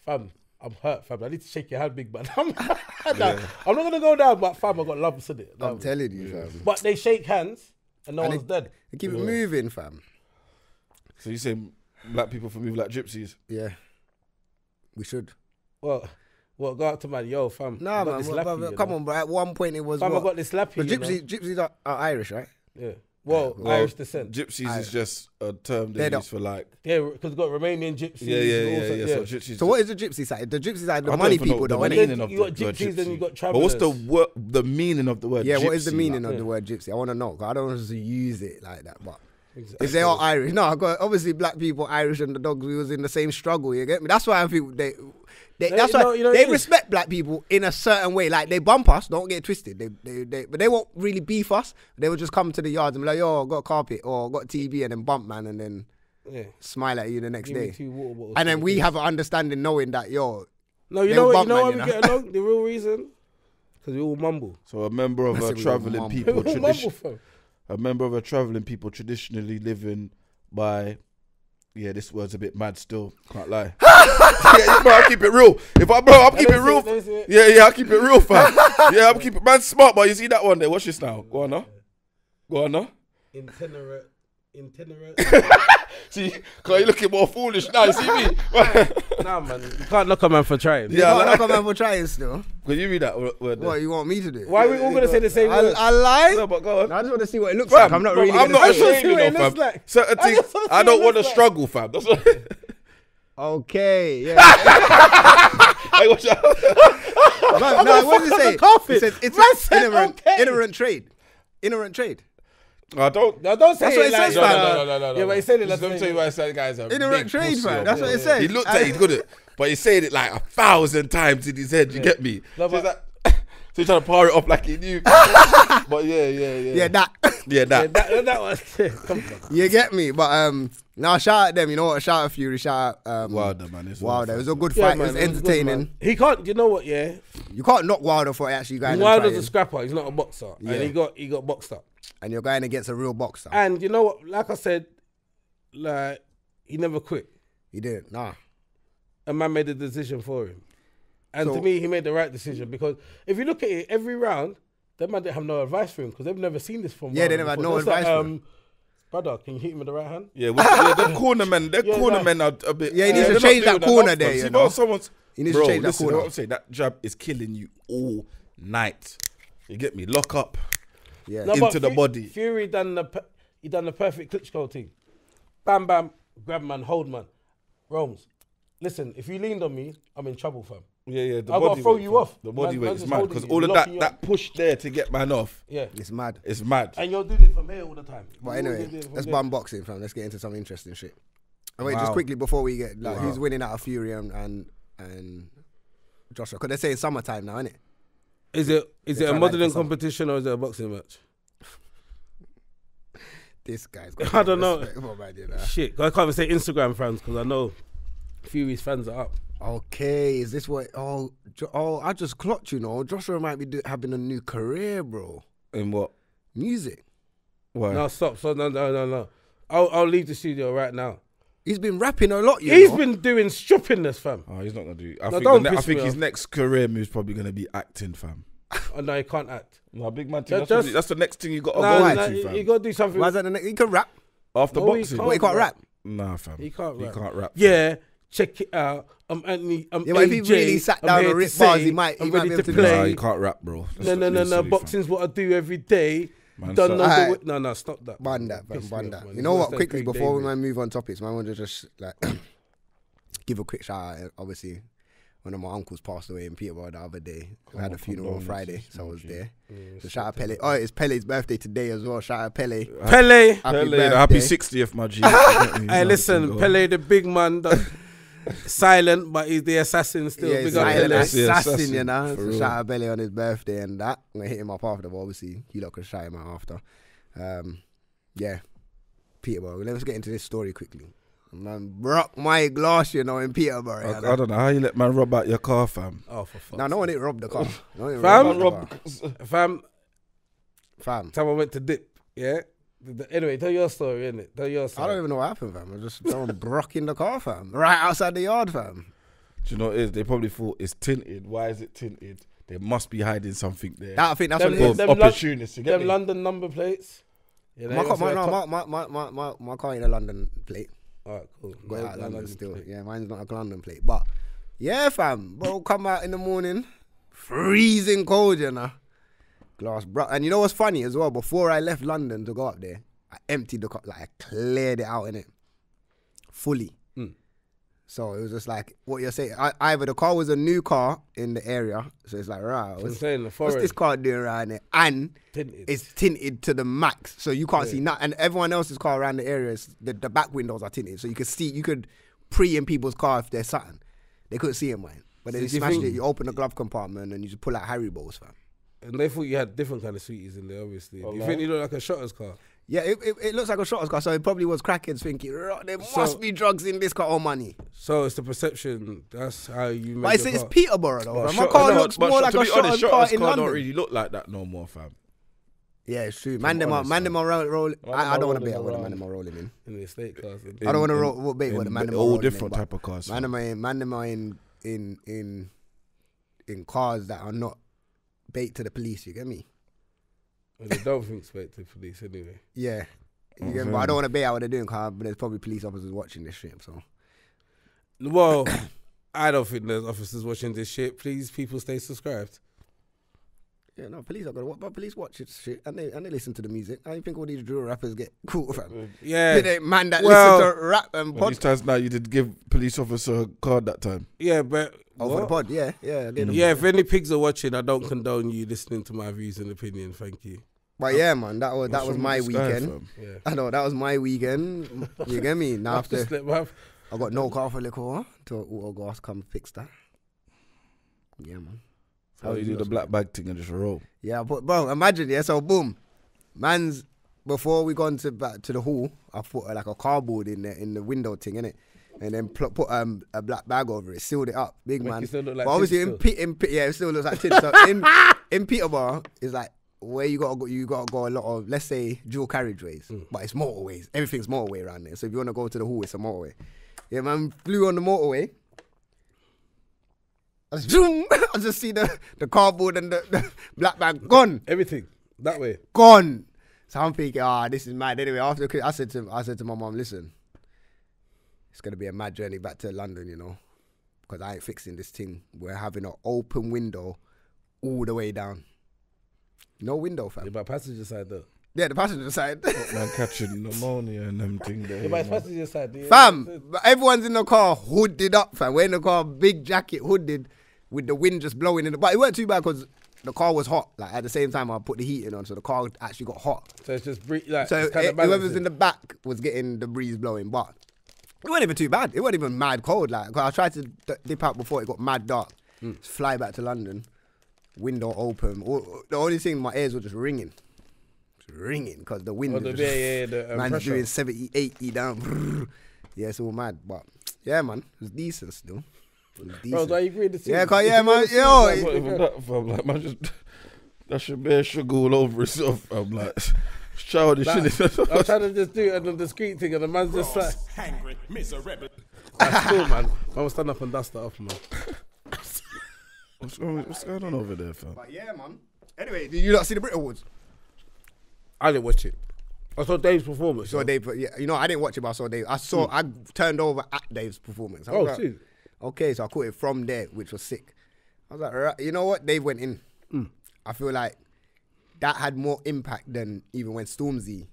Fam, I'm hurt, fam. I need to shake your hand, big man. I'm, I'm not going to go down, but fam, I got lumps in it. I'm telling you, fam. but they shake hands, and no And one's it- dead. They keep it moving, fam. so you say black people for move like gypsies? Yeah, we should. Well, well, go out to man, yo, fam. Nah, I man. this but- lappy, but- you come know. on, bro. At one point, it was Fam, I what? got this lappy. But you know? gypsy, gypsies are, are Irish, right? Yeah. Well, Well, Irish descent. Gypsies is just a term they They're use for like. Yeah, because we got Romanian gypsies. Yeah, yeah, yeah, also- yeah. So gypsies. So what is the gypsy side? The gypsy side, the I don't money know people, the though. meaning of You the got word gypsies, then you gypsy. got But what's the travellers. word? The meaning of the word? Yeah, what is the meaning like? of the word gypsy? I want to know. 'cause I don't want to use it like that, but. Exactly. If they are Irish, no, I got obviously black people, Irish, and the dogs. We was in the same struggle. You get me? That's why I think they. They No, that's you why know- you know they respect black people in a certain way. Like they bump us, don't get twisted. They, they, they, but they won't really beef us. They will just come to the yards and be like, "Yo, I got a carpet or I got a TV," and then bump man, and then Yeah. smile at you the next Give day. two water bottles. And then we can- have an understanding, knowing that yo, No, you know what? You bump know man, why you we know? get along? The real reason? Because we all mumble. So a member of I a said we traveling people We mumble, tradition, a member of a traveling people traditionally living by. Yeah, this word's a bit mad still. Can't lie. yeah, bro, I'll keep it real. If I, bro, I'll keep it real. it, let me see it. Yeah, yeah, I'll keep it real, fam. yeah, I'll keep it. Man, smart, but you see that one there? Watch this now. Go on, now. Go on, now. Itinerant. Itinerant. See, cause you looking more foolish now. You see me? nah, man. You can't knock a man for trying. Yeah, yeah, like- like, man for trying still. Could you read that word? word there? What you want me to do? Why are we all going to say the same I, word? I lie. No, but go on. I just want to see what it looks Fam, like. I'm not bro, really. I'm not say it. ashamed. ashamed, see you what it know, looks fam. like. Certain I things, just I don't want to like. struggle, fam. That's what. Okay, yeah. Hey, watch out. no, no, what does it say? carpet. It says it's Man an said ignorant, okay. ignorant trade. Ignorant trade. I don't. No, don't say That's it what it like says, No, fam. no, no, no, no, no. Yeah, but he said it Just Let me tell you why I said guys are Ignorant big trade, pussy, fam. That's what it says. He looked at it, he's good at but he said it like a thousand times in his head. You get me? No, so, he's but- like, so he's trying to power it off like he knew. but yeah, yeah, yeah. Yeah, that. Yeah, Yeah, that. that, that was. Come on. you get me? But um, now shout out them. You know what? Shout out Fury. Shout out um, Wilder, man. It's Wilder. It was a good Yeah, fight. man, it was it was good, entertaining. man. He can't. You know what? Yeah, you can't knock Wilder for actually going and Wilder's a trying. scrapper. He's not a boxer, Yeah. and he got he got boxed up. And you're going against a real boxer. And you know what? Like I said, like he never quit. he didn't. Nah. A man made the decision for him, and So- to me, he made the right decision because if you look at it, every round, that man didn't have no advice for him because they've never seen this from. Yeah, they never had no That's advice for um, Brother, can you hit him with the right hand? Yeah, with, yeah, them corner men, their Yeah, corner no. men are a bit. Yeah, he needs to change that corner enough, there, you See, know. bro, someone's. He needs to change that listen, corner. What I'm saying, that jab is killing you all night. You get me? Lock up. Yeah. No, Into the Fu- body. Fury done the pe- he done the perfect Klitschko thing. Bam bam, grab man, hold man. Rome's. Listen, if you leaned on me, I'm in trouble, fam. Yeah, yeah. The I gotta throw weight, you fam. off. The body Man- weight man's is just mad holding because you, all of that locking you that push there to get man off Yeah. It's mad. is mad. And you're doing it from here all the time. But You're anyway, doing it from let's there. bum boxing, fam. Let's get into some interesting shit. And wait, just Wow. quickly before we get like, Wow. who's winning out of Fury and and, and Joshua? Because they're saying summertime now, innit? Is it is it a modeling competition or is it a boxing match? This guy's got I don't know. man, you know. Shit, I can't even say Instagram fans because I know Fury's fans are up. Okay, is this what? Oh, oh, I just clocked you know. Joshua might be do, having a new career, bro. In what? Music. Why? No, stop. So no, no, no, no. I'll I'll leave the studio right now. He's been rapping a lot. You He's know? been doing strippingness, fam. Oh, he's not gonna do. I No, think, don't the ne- I piss think me his off. next career move is probably gonna be acting, fam. Oh, no, he can't act. No, big man. Just- Thing, that's, just- that's the next thing you got to No, go no, into, you, fam. you got to do something. Why is that the next? He can rap. After No, he boxing, can't. But he can't rap. nah, fam. He can't He rap. can't rap. Yeah, check it out. I'm Anthony. I'm Yeah, but if he AJ. really sat I'm down here and to ripped bars, say he might- he I'm might ready be to able to do Nah, play. he can't rap, bro. That's No, not- no, no, no. silly, fam. Boxing's what I do every day. Man, Done so- number. Alright. wi- No, no, stop that. Ban that, Piss fam, me ban off, that. man. You It's know worse what? than Quickly Craig before we David. man move on topics, man, I want to just like give a quick shout out. Obviously, one of my uncles passed away in Peterborough the other day. I had Oh, a funeral on condolences, Friday, so I man, was G. there. So shout out Pele. Oh, it's Pele's birthday today as well. Shout out Pele. Pele. Happy Pele, the birthday. happy 60th, my G. You get me? Hey, Man, listen, go. Pele, the big man, the- silent, but he's the assassin still. Yeah, Big he's up like an Pele. That's the assassin, assassin, you know. for So real. shout out Pele on his birthday and that. I'm gonna hit him up after, but obviously he lot could shout him out after. Um, yeah, Peterborough. Let's get into this story quickly. Man, broke my glass, you know, in Peterborough. I, you know. I don't know how you let man rob out your car, fam. Oh, for fuck's No, no one didn't rob the car. No Fam? rob the car. Fam, Fam. time I went to dip, yeah? The- the- Anyway, tell your story, innit? Tell your story. I don't even know what happened, fam. I just someone broke in the car, fam. Right outside the yard, fam. Do you know what it is? They probably thought it's tinted. Why is it tinted? They must be hiding something there. That, I think that's Them what it is- is. them Of Lon- opportunists, you Them me? London number plates. Yeah, My, car, must my, no, top- my, my, my, my, my car ain't a London plate. Alright, cool. Got No, it out London London still. plate. Yeah, mine's not a London plate. But yeah, fam. Bro, come out in the morning, freezing cold, you know. Glass bro. And you know what's funny as well? Before I left London to go up there, I emptied the car, like I cleared it out in it fully. Mm. So it was just like what you're saying. I, either the car was a new car in the area, so it's like right, what's, saying the what's this car doing around there? And tinted. it's tinted to the max, so you can't Yeah. see nothing. And everyone else's car around the area, is, the, the back windows are tinted, so you could see, you could pre in people's car if there's something. They couldn't see it, mine. But So then you you smashed it. You open the glove compartment and you just pull out Haribo's, fam. And they thought you had different kind of sweeties in there, obviously. Oh, you no? think you look like a shotter's car? Yeah, it, it, it looks like a shotter's car, so it probably was crackheads thinking "Rah, there So- must be drugs in this car or money. So it's the perception. That's how you make But it's, it's car. Peterborough though. But fam. My car no, looks but more shot- like a be honest, shotter's car shotter's in car London. don't really look like that no more, fam. Yeah, it's true. Man, them, I'm are, honest, man, them are roll, roll, I, I don't want to bet rolling what the around. man them are rolling in. in the estate cars. I don't want to In- roll what bait what the in man them are all different type of cars. Man, fam. them are in, man, them are in, in, in, in cars that are not bait to the police. You get me? And they don't think straight to police anyway. Yeah. You Oh, get me? But I don't want to bait out what they're doing, cause but there's probably police officers watching this shit. So Well, I don't think there's officers watching this shit. Please, people, stay subscribed. Yeah, no, police are gonna. watch, But police watch it shit and they and they listen to the music. I think all these drill rappers get caught, fam. Mm, mm, yeah, They man that Well- listen to rap and Well, pod. these times now you did give police officer a card that time. yeah, but Oh, for the pod, yeah, yeah, I mm. them. yeah. If any pigs are watching, I don't condone you listening to my views and opinion. Thank you. But yeah, man, that was that was my with this guy, weekend. Yeah. I know that was my weekend. You get me? Now I've after I got no car for liquor to auto gas come fix that. Yeah, man. How you do the black bag thing and just roll. Yeah, but bro, imagine yeah. So boom, man's before we gone to back to the hall, I put uh, like a cardboard in the in the window thing in it, and then pl- put um a black bag over it, sealed it up, big Make man. it still look like but obviously in. Pe- in Pe- yeah, it still looks like tin. So in in Peterborough, it's like where you gotta go, you gotta go a lot of let's say dual carriageways, Mm. but it's motorways. Everything's motorway around there. So if you wanna go to the hall, it's a motorway. Yeah, man, flew on the motorway. I just, zoom, I just see the, the cardboard and the, the black bag gone everything that way. gone. So I'm thinking, ah, this is mad. Anyway, after I said to I said to my mom, listen, it's gonna be a mad journey back to London, you know, because I ain't fixing this thing. We're having an open window all the way down. No window, fam. Yeah, by passenger side though. Yeah, the passenger side. Man catching pneumonia and them thing there. Yeah, by man. passenger side. Yeah, fam, but everyone's in the car hooded up, fam. We're in the car, big jacket, hooded, with the wind just blowing in the. But it weren't too bad because the car was hot. Like at the same time, I put the heating on, so the car actually got hot. So it's just bre- like So it's kind eh, whoever's in the back was getting the breeze blowing, but it wasn't even too bad. It wasn't even mad cold. Like 'cause I tried to d- dip out before it got mad dark. Mm. Fly back to London, window open. All- The only thing my ears were just ringing, just ringing because the wind. Oh, was the, just, yeah, yeah, yeah, the um, man's pressure. doing 70, 80 down. yeah, it's all mad, but yeah, man, it was decent still. It Bro, decent. do you agree with the scene? Yeah, 'cause, If yeah, man, wanna see yo, it, Not like, even that, fam. Like, man, just that should bear sugar all over itself. I'm like, Childish, Like, innit? I was trying to just do it on the discreet thing, and the man's just like, Hangry, miserable. that's cool, man. Man will stand up and dust that off, man. what's, going, what's going on over there, fam? But yeah, man. Anyway, did you not see the Brit Awards? I didn't watch it. I saw Dave's performance. Though. Dave, yeah, you know, I didn't watch it, but I saw Dave. I saw, I turned over at Dave's performance. I was Oh, like, shit. Okay, so I caught it from there, which was sick. I was like, right, you know what? Dave went in. I feel like that had more impact than even when Stormzy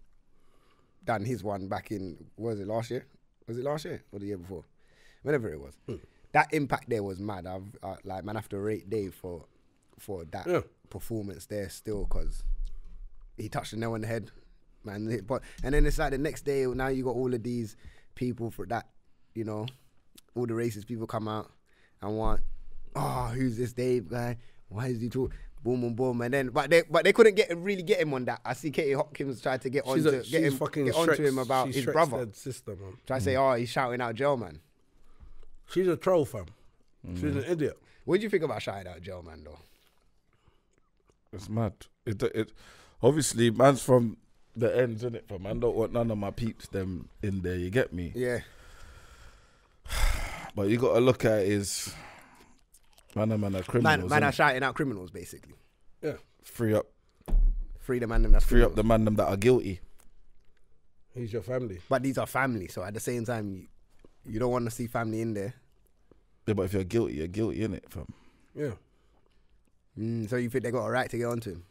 done his one back in, what was it, last year? Was it last year or the year before? Whenever it was. That impact there was mad. I've, uh, like, man, I have to rate Dave for, for that Yeah. performance there still because he touched the nail on the head, man. But and then it's like the next day. Now you got all of these people for that, you know, all the racist people come out and want, oh, who's this Dave guy? Why is he talk? Boom, boom, boom, and then but they but they couldn't get really get him on that. I see Katie Hopkins tried to get on to a, get him fucking get onto Shrek's- him about she's his Shrek's brother. dead sister, man. Try to say, oh, he's shouting out Joe, man. She's a troll, fam. She's Mm. an idiot. What do you think about shouting out Joe, man? Though It's mad. It, it, obviously, man's from the ends, isn't it? Fam, man don't want none of my peeps them in there. You get me? yeah, But you got to look at it is man, and man are man, criminals. man are shouting out criminals basically. Yeah. free up, Free the man them that's free up the man them that are guilty. He's your family. But these are family, so at the same time, you, you don't want to see family in there. Yeah, but if you're guilty, you're guilty, innit, fam? Yeah. Mm, so you think they got a right to get onto him?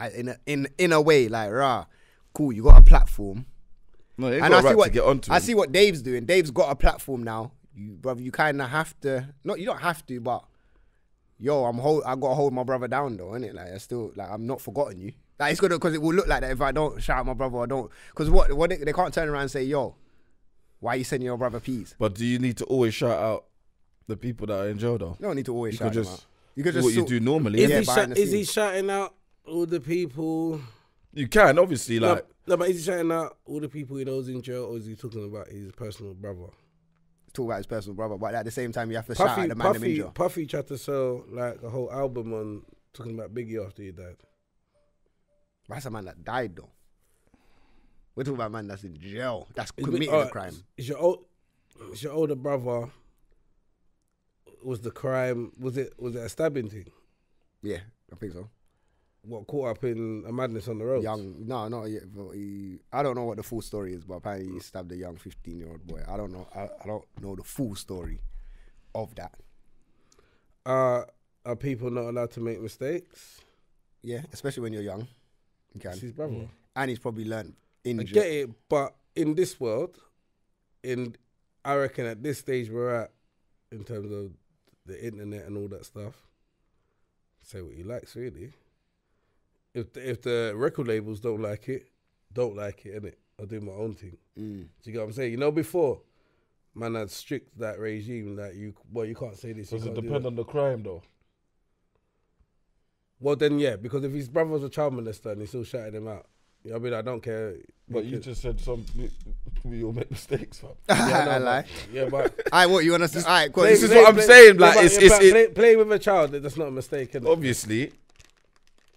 I, in a, in in a way, like rah, cool. You got a platform, No, you and got I a see right what to get onto I him. see what Dave's doing. Dave's got a platform now, you brother. You kind of have to. Not you don't have to, but yo, I'm hold. I gotta hold my brother down though, innit? Like I still like I'm not forgotten you. Like it's gonna because it will look like that if I don't shout out my brother I don't. Because what what they, they can't turn around and say yo, why you sending your brother peas? But do you need to always shout out the people that are in jail, though? You don't need to always You shout could just out. You could do just what you do normally. Is, Yeah, he, sh- is he shouting out all the people? You can obviously No, like no, but is he shouting out all the people he knows in jail, or is he talking about his personal brother? talk about his personal brother, but at the same time, you have to shout Puffy, out the man them in Puffy, jail. Puffy tried to sell like a whole album on talking about Biggie after he died. That's a man that died though. We're talking about a man that's in jail. That's Is committed it- a uh, crime. Is your old, is your older brother? Was the crime? Was it? Was it a stabbing thing? Yeah, I think so. What caught up in a madness on the road? Young, no, not yet. But he, I don't know what the full story is, but apparently he stabbed a young fifteen-year-old boy. I don't know. I, I don't know the full story of that. Uh, are people not allowed to make mistakes? Yeah, especially when you're young. You can. It's his brother. And he's probably learned in I get it, but in this world, in I reckon at this stage we're at, in terms of the internet and all that stuff, say what he likes really. If the, if the record labels don't like it, don't like it, innit? I'll do my own thing. Mm. Do you get what I'm saying? You know, before, man had strict that regime that you, well, you can't say this. Does it can't do depend that. on the crime though? Well, then yeah, because if his brother was a child molester and he still shouted him out, you know, I mean, I don't care. But you could- just said some we all make mistakes, fam. yeah, no, I but- lie. Yeah, but Alright, what you want to say? Alright, cool. Play- This is play- what I'm play- saying, like, but- it's- yeah, it's- but it- play, playing with a child. That's not a mistake, innit? Obviously,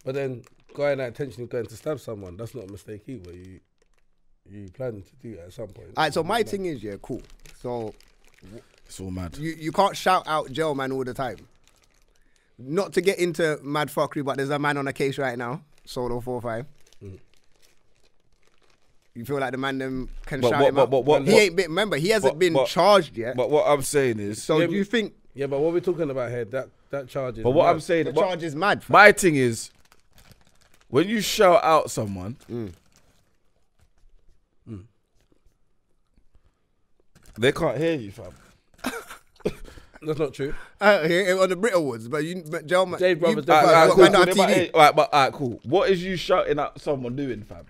But then going that intention going to stab someone, that's not a mistake either. You you plan to do that at some point. Alright, so my thing is, yeah, cool. So it's all mad. you, you can't shout out jail man all the time. Not to get into mad fuckery, but there's a man on a case right now, Solo 45. Mm. You feel like the man them can But shout what- him but- out? but what- he what- ain't been, remember, he hasn't but- been but- charged yet. But what I'm saying is, so Yeah, you think Yeah, but what we're talking about here, that that charge is. but what mad. I'm saying, the what- charge is mad? fam? my thing is, when you shout out someone, Mm. they can't hear you, fam. that's not true. Uh, here, on the Brit Awards, but you, but jail man, Jay Brothers you, don't- but Alright, what cool, man cool, on they might TV? hear- alright, but alright, cool. What is you shouting at someone doing, fam?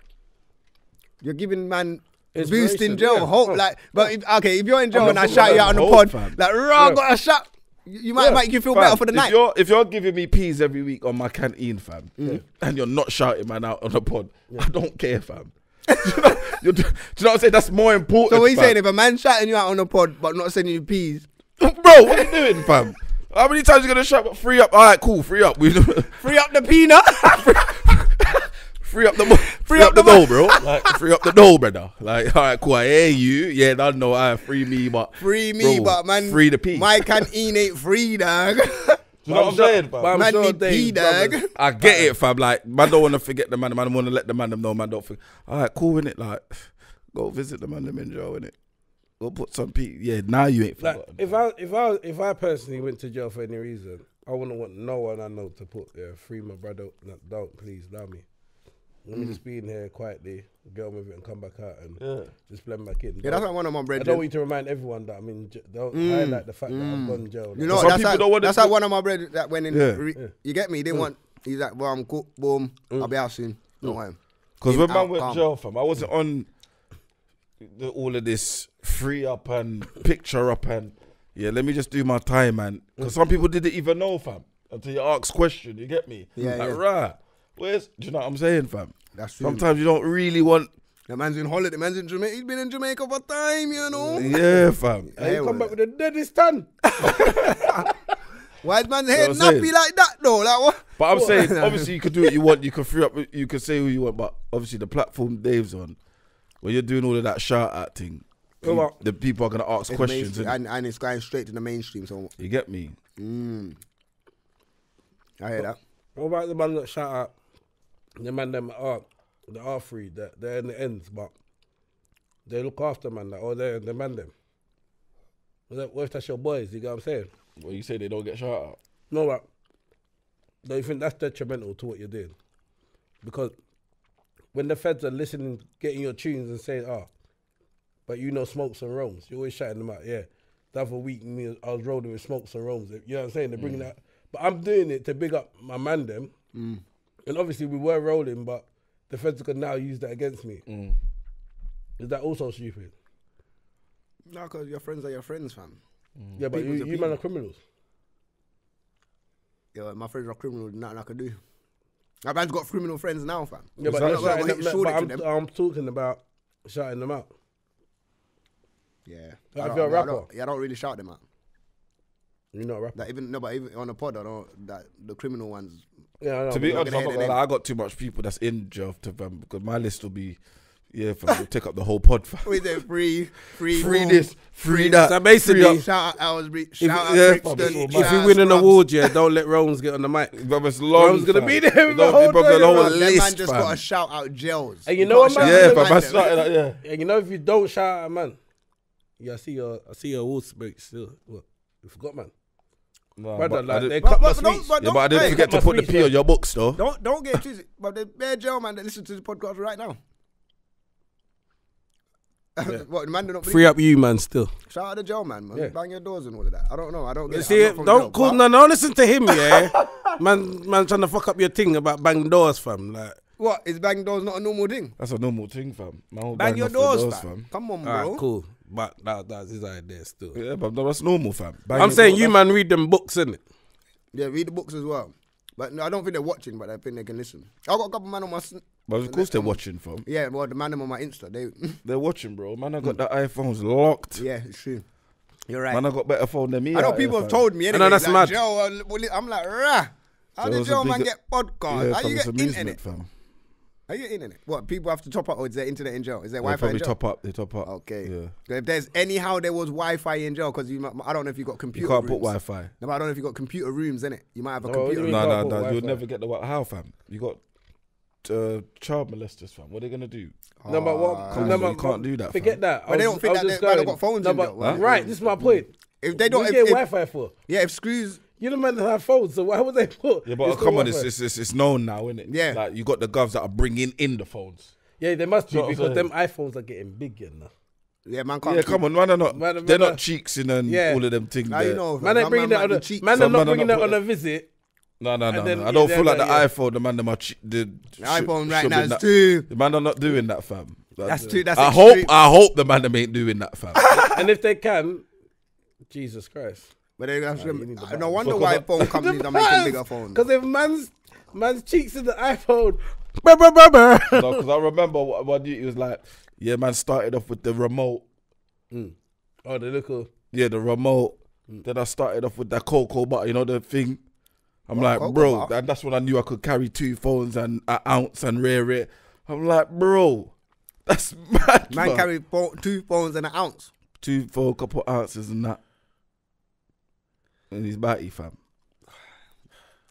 You're giving man Inspiration, boosting jail yeah. hope. Like, but if, okay, if you're in jail I'm and I shout you out on the pod, about fam. like, raw, Yeah. got a shot. You might Yeah, make you feel fam, better for the if night. You're, if you're giving me peas every week on my canteen, fam, Mm. and you're not shouting man out on the pod, I don't care, fam. do, you know, do you know what I'm saying? That's more important. So what are you fam. saying? If a man shouting you out on the pod but not sending you peas, Bro, what are you doing, fam? How many times you gonna shout free up? All right, cool, free up. Free up the peanut. Free up the mo- free up the dough, bro. Like free up the dough, brother. Like all right, cool. I hear you. Yeah, I know. I free me, but Free me, bro, but man, free the pea. My canteen ain't free, dog. you know what I'm saying? But fam? I'm Man sure need dog. I get it, fam. Like, man, don't want to forget the man. Man, don't want to let the man them know. Man, don't forget. All right, cool, innit? Like, go visit the man them in jail, innit? Go put some pea. Yeah, now you ain't Like forgotten. if I if I if I personally went to jail for any reason, I wouldn't want no one I know to put yeah, free my brother. No, don't please, allow me. Let me mm-hmm. just be in here quietly, get on with it, and come back out and yeah. just blend back in. yeah, that's like one of my bread. I don't want you to remind everyone that I'm in. j- Don't mm. highlight the fact that I've mm. gone to jail. You know, Some that's people like, don't wanna that's do- like one of my brethren that went in. Yeah. re- You get me? He didn't want. He's like, well, I'm cool. Boom. Mm. I'll be out soon. Don't want him. Because when man out, went calm. jail, fam, I wasn't on the, all of this free up and picture up and yeah. Let me just do my time, man. Because some people didn't even know, fam, until you ask question. You get me? Yeah, like, yeah. right. Where's? Do you know what I'm saying, fam? That's true. Sometimes you don't really want. The man's in holiday. The man's in Jamaica. He's been in Jamaica for time, you know. Yeah, fam. Hey, you come back with the deadest ton. Why is man's head what I'm nappy like that though? Like what? But I'm saying, obviously, you could do what you want. You can free up. You can say who you want. But obviously, the platform Dave's on, when you're doing all of that shout out thing, you- the people are gonna ask It's questions. and, and it's going straight to the mainstream. So You get me? mm, I hear that. What about the man that shout out? The man them are the are free. That they're in the ends, but they look after man. That or they the man them. What if- that's your boys? You get what I'm saying? Well, you say they don't get shout out. No, but don't you think that's detrimental to what you're doing? Because when the feds are listening, getting your tunes and saying, "Ah, but you know smokes and roams," you're always shouting them out. Yeah, the other week me, I was rolling with smokes and roams. You know what I'm saying? They're bringing that, but I'm doing it to big up my man them. And obviously we were rolling, but the feds could now use that against me. Mm. Is that also stupid? No, because your friends are your friends, fam. Mm. Yeah, but People's you, a you people. man are criminals. Yeah, my friends are criminals. Nothing I can do. My man's got criminal friends now, fam. Yeah, but, I'm you're not gonna shouting them- but I'm, them. I'm talking about shouting them out. Yeah. Like I if don't- you're a I don't- rapper. yeah, I don't really shout them out. You're not a rapper. That even no, but even on the pod, I don't. That the criminal ones. Yeah, I know. To be honest, I'm not gonna lie, I got too much people that's in jail to them because my list will be, yeah, fam, will take up the whole pod. Fam. With the free, free, Free this, free that. So basically- free up. Shout out Aylesbury. Shout out yeah, Brixton. fam, it's all shout if you out win an award, yeah, don't let Rones get on the mic. But it's long. Rome's gonna be there the Don't whole people thing, the whole bro. That man just fam. got to shout out jails. And you know what, man? Yeah, out fam, I them. started like, yeah. And you know if you don't shout out, man, yeah, I see your, I see your award speech still. What? You forgot, man. Nah, Brother, but I like, did- they But- cut my but don't- speech. but yeah, but I didn't hey, forget to put the speech, P on your books, though. Don't don't get twisted. But the bare jail man that listen to the podcast right now. what the man do not? Free up you, man. Still. Shout out the jail man, man. Yeah. Bang your doors and all of that. I don't know. I don't get. You it. see, I'm not from don't jail, call but- no, no. Listen to him, yeah. man, man, trying to fuck up your thing about bang doors, fam. Like, What is bang doors not a normal thing? That's a normal thing, fam. Man Bang bang your off the doors, fam. Come on, all bro. right, cool. But that, that's his idea still. Yeah, but that's normal, fam. Bang I'm saying you, man, read them books, innit? Yeah, read the books as well. But no, I don't think they're watching, but I think they can listen. I got a couple man on my. sn- But of course they're watching, fam. Yeah, well, the man them on my Insta. They. They're watching, bro. Man, I got the iPhones locked. yeah, it's true. You're right. Man, I got better phone than me. I know people here, have told me know, anyway. that's like, mad. Joe, I'm like, rah. How Joe's did a Joe man get podcast? Yeah, How fam, you get internet? fam. How you internet? What people have to top up, or is there internet in jail? Is there They Wi-Fi probably in jail? top up. They top up. Okay. Yeah. If there's anyhow there was Wi-Fi in jail, because you, might- I don't know if you got You computer. can't put rooms. Wi-Fi. No, but I don't know if you got computer rooms in it. You might have a No, computer. room. mean? No, no, no. You'll never get the wi- how, fam. You got uh, child molesters, fam. What are they gonna do? No, but what? No, but- you can't do that, Forget fam. that. I But they don't think that they- man, they going- got phones no, in but- jail, right? Right, this is my point. If they don't, What if, you get if- Wi-Fi for? yeah, if screws, You the man that have phones, so why would they put? Yeah, but it's come on, it's, it's it's it's known now, isn't it? Yeah. Like you got the govs that are bringing in the phones. yeah, they must be know what I'm because them iPhones are getting bigger you know. yeah, man can't. Yeah, keep- come on, man. Are not. Man, man, they're man. not cheeks in and Yeah. all of them things. Now there. you know, Man ain't some bringing that might on be a man. Some are not bringing not that on a visit. No, no, no, then- no. I don't they feel like have the that, iPhone, the man, them are che- the The iPhone should- right should now is that- too. The man are not doing that, fam. That's too- that's I extreme. hope. I hope the man them ain't doing that, fam. and if they can, Jesus Christ. But they have you need the no wonder why I- phone companies are making bigger phones. Because if man's man's cheeks in the iPhone, brr. no, because I remember what, what he was like. Yeah, man started off with the remote. Hmm. oh, the little. Yeah, the remote. Hmm. Then I started off with that cocoa butter, you know the thing. I'm Well, like, Cocoa bro, Bar. and that's when I knew I could carry two phones and an ounce and rear it. I'm like, bro, that's mad. Man man. carry pho- two phones and an ounce. two for a couple ounces and that. And he's batty, fam.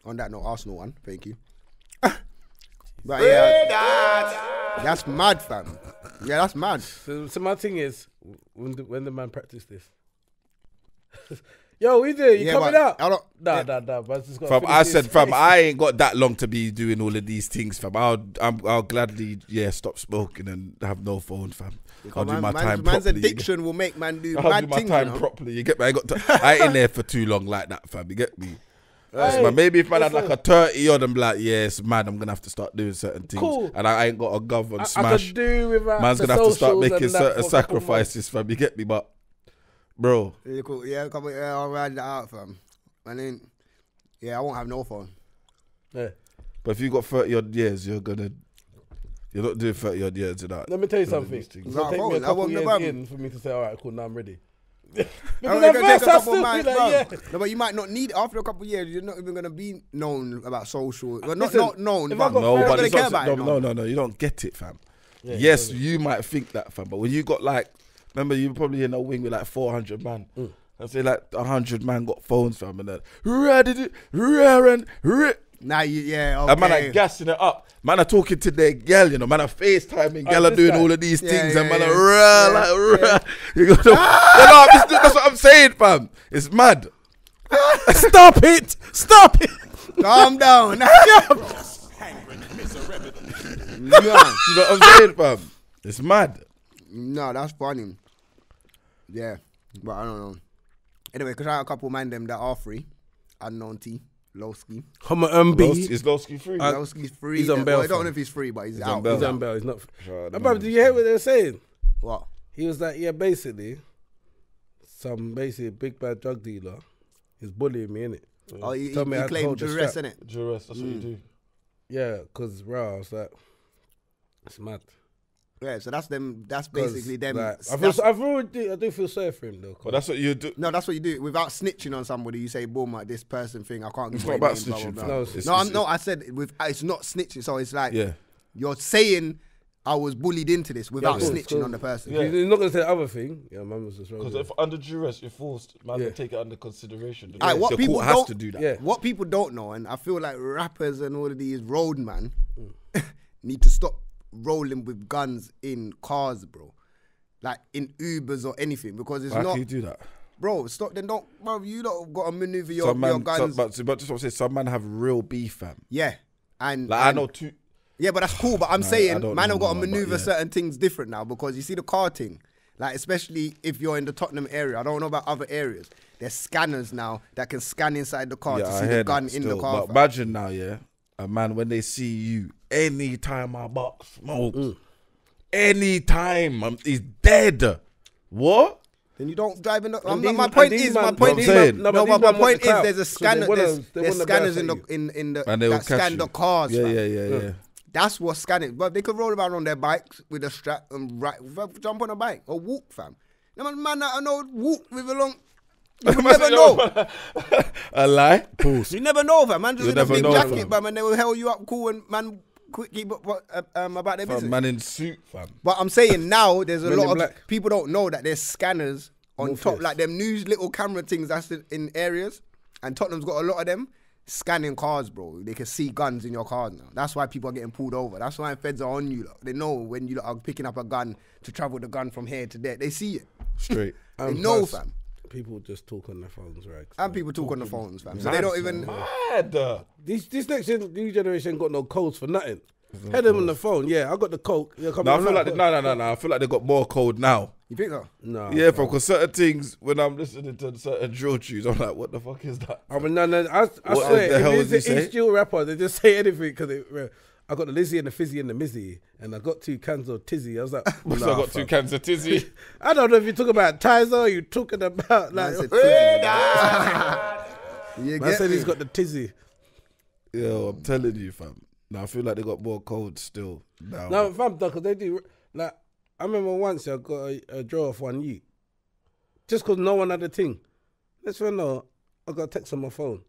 On that note, Arsenal one. Thank you. but yeah, that's mad, fam. Yeah, that's mad. So, so my thing is, when the, when the man practice this, yo, we do. You Yeah, coming but out? I don't- Nah, yeah. nah, nah. But just got Fam, I said, fam, I ain't got that long to be doing all of these things, fam. I'll, I'm, I'll gladly, yeah, stop smoking and have no phone, fam. I'll do my man's, time man's properly. you get- addiction will make man do I'll mad do my things. time you know? properly. You get me? I ain't got. To, I ain't in there for too long like that, fam. You get me? Hey, So, man, maybe if I had like a thirty odd, I'm like, yeah, it's mad. I'm gonna have to start doing certain things, Cool. and I ain't got a govern I, I smash. could do without Man's gonna have to start making and that certain for a sacrifices, fam. You get me? But, bro, Yeah, cool. Yeah, come on, yeah, I'll ride that out, fam. And then, yeah, I won't have no phone. Yeah. but if you got thirty odd years, you're gonna, you're not doing thirty odd years of that. Let me tell you something. these things. It's gonna Nah, take me phone, a I couple won't years never- in for me to say, all right, cool, now I'm ready. Because it's at first a I couple still be like, yeah. No, but you might not need it after a couple of years. You're not even gonna be known about social. Well, not Listen, not known, if but I got No, You're you're not but gonna it's care not, about no, it. no, no, no. You don't get it, fam. Yeah, yes, yeah. you might think that, fam, but when you got like, remember, you were probably in a wing with like 400 man. Mm. I say like 100 man got phones, fam, and then, ready to, raring, ri- Now you, yeah, okay. And man are gassing it up. Man are talking to their gal, you know. Man are FaceTiming, Oh, are doing all of these Yeah, things, yeah, and man yeah. are rah, like rah. You know, you know, that's what I'm saying, fam. It's mad. Stop it! Stop it! Calm down. nah. You know what I'm saying, fam? It's mad. No, that's funny. Yeah, but I don't know. Anyway, because I have a couple of man them that are free. Unknown T, Lowski. Homo MB. Lows- Is Lowski free? Uh, Lowski's free. he's on bail, well, I don't know if he's free, but he's, He's out. on bail. He's He's on bail. He's not. Sure, I Now, don't bruv, know. did you hear what they were saying? What? He was like, yeah, basically, some basically big bad drug dealer is bullying me, innit? Oh, he, he, me he how to claimed hold the duress, strap. innit? Duress, that's what you do. Yeah, because, bro, I was like, it's mad. Yeah, so that's them. That's basically them. like, I, feel, that's- I, feel, do- I do feel sorry for him, though. 'cause- But that's what you do. no, that's what you do without snitching on somebody. You say, "Boom, like this person thing." I can't. It's not about names, blah, snitching, blah, fam. blah. No, No, it's- I'm no. I said with. It's not snitching. So it's like Yeah. you're saying I was bullied into this without cool, snitching on the person. Yeah. He's not going to say the other thing. Yeah, man was just wrong. Because if under duress you're forced, man, Yeah. they take it under consideration. The, Aye, what the people court has to do that. Yeah. What people don't know, and I feel like rappers and all of these roadman Mm. need to stop rolling with guns in cars, bro. Like in Ubers or anything, because it's Why not, can you do that? bro. Stop. Then don't, bro. You don't got to maneuver your, some your guns. some, but, but just what I'm saying, some man have real beef, fam. yeah, and Like I know two. Yeah, but that's cool. But I'm No, saying, man, have got to no one, but maneuver yeah. certain things different now because you see the car thing, like especially if you're in the Tottenham area. I don't know about other areas. There's scanners now that can scan inside the car Yeah, to see the gun in the car. But imagine now, yeah, a man when they see you, anytime I box smoke, Mm. anytime um, he's dead. What? Then you don't drive in the. I'm these- my point is, man- my point is, saying- no, no, but but my these man want point the is, there's a scanner. wanna- there's there's scanners in the in in the And they that scan you. the cars. Yeah, fam. yeah, yeah, yeah. That's what scanning. But they could roll around on their bikes with a strap and right, jump on a bike or walk, fam. No man, man, I know walk with a long. You would never know. a lie. You never know, fam. Man, just You in a never big know, jacket, fam. fam, and they will held you up cool and man quick keep up, uh, um, about their Fam, business. man in suit, fam. But I'm saying now there's a lot of black. people don't know that there's scanners on Morpheus. top, like them news little camera things that's in, in areas, and Tottenham's got a lot of them scanning cars, bro. They can see guns in your cars now. That's why people are getting pulled over. That's why feds are on you. Lot. They know when you lot are picking up a gun to travel the gun from here to there. They see it. Straight. They And know, plus, fam. People just talk on their phones, right? And people talk on the phones, fam. So they don't even. Mad. uh. This this next gen, new generation got no codes for nothing. Had them on the phone. Yeah, I got the coke. Yeah, come No, I on, feel like they, no, no, no, no. I feel like they got more code now. You think so? no. yeah, fam. Because certain things, when I'm listening to certain drill tunes, I'm like, what the fuck is that? I mean, no, no. I, I What swear, the hell if was it's he an say? East Jill rapper, they just say anything because I got the Lizzie and the Fizzy and the Mizzy, and I got two cans of Tizzy. I was like, So I got fam. two cans of tizzy. I don't know if you talk about Tizer or you talking about like. Man said tizzy. You Man get said me? he's got the Tizzy. Yo, I'm telling you, fam. Now I feel like they got more code still now. No, fam, because they do. Like, I remember once I got a, a draw off one yeet. Just because no one had a thing. Let's I know, I got a text on my phone.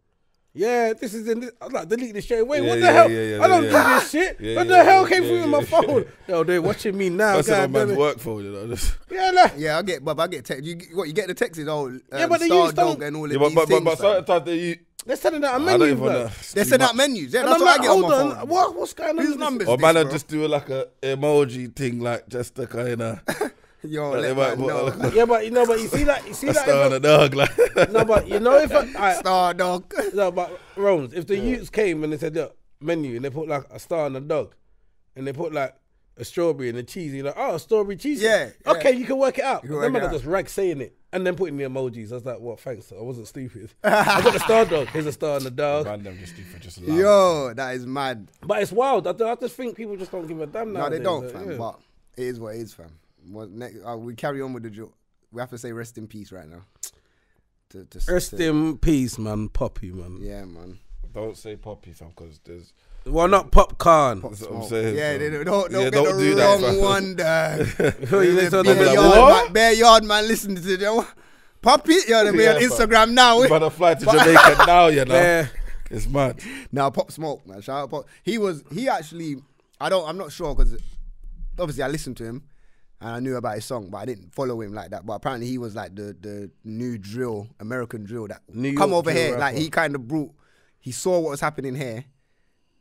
Yeah, this is in this. I was like, delete this straight away. Yeah, what the yeah, hell? yeah, yeah, I don't yeah. do this shit. Yeah, what yeah, the hell came yeah, through in my yeah. phone? No, they're watching me now. That's God a man's work for you know. Just, Yeah, like, Yeah, I get, but I get text. You what you get the texts all. Um, Yeah, but they use them- Dog and all of yeah, but, these but, but, things. but fam. certain times they you. they're sending out a I don't menu. even They're sending out menus. Yeah, And that's I'm what I like, get on hold my on. What, what's going on? Whose with this? numbers? Or this, man, I just do like a emoji thing, like just to kind of. Yo, Like, let might man know. a- Yeah, but you know, but you see that, you see a that. star on a dog, like. No, but you know, if I, I, Star Dog. no, but Rones, if the youths came and they said, look, menu, and they put like a star on a dog, and they put like a strawberry and a cheese, you're like, oh, strawberry cheese. Yeah, Okay, yeah. you can work it out. can Them work man are just rag saying it and then putting the emojis. I was like, well, thanks. I wasn't stupid. I got a star dog. Here's a star on the dog. Random just do for just laugh. Yo, that is mad. But it's wild. I, I just think people just don't give a damn now. No, they don't, uh, fam. Yeah. But it is what it is, fam. What next? Uh, we carry on with the joke. We have to say rest in peace right now. To, to, Rest to- in peace, man. Poppy, man. Yeah, man. Don't say poppy, fam, because there's. Well, not popcorn. That's what I'm saying. Yeah, they don't, don't, don't Yeah, get don't the do that, wrong fam. one, dog. You listen to Bare them, like, yard, what? man, bare yard man, listen to them. Poppy, yo, they be Yeah, on fam. Instagram now. eh? But I fly to Jamaica now, you know. Yeah. It's mad. Now, Pop Smoke, man. Shout out Pop. He was, he actually, I don't, I'm not sure because obviously I listened to him and I knew about his song, but I didn't follow him like that. But apparently he was like the the new drill, American drill that New come York over drill here. Like he kind of brought, he saw what was happening here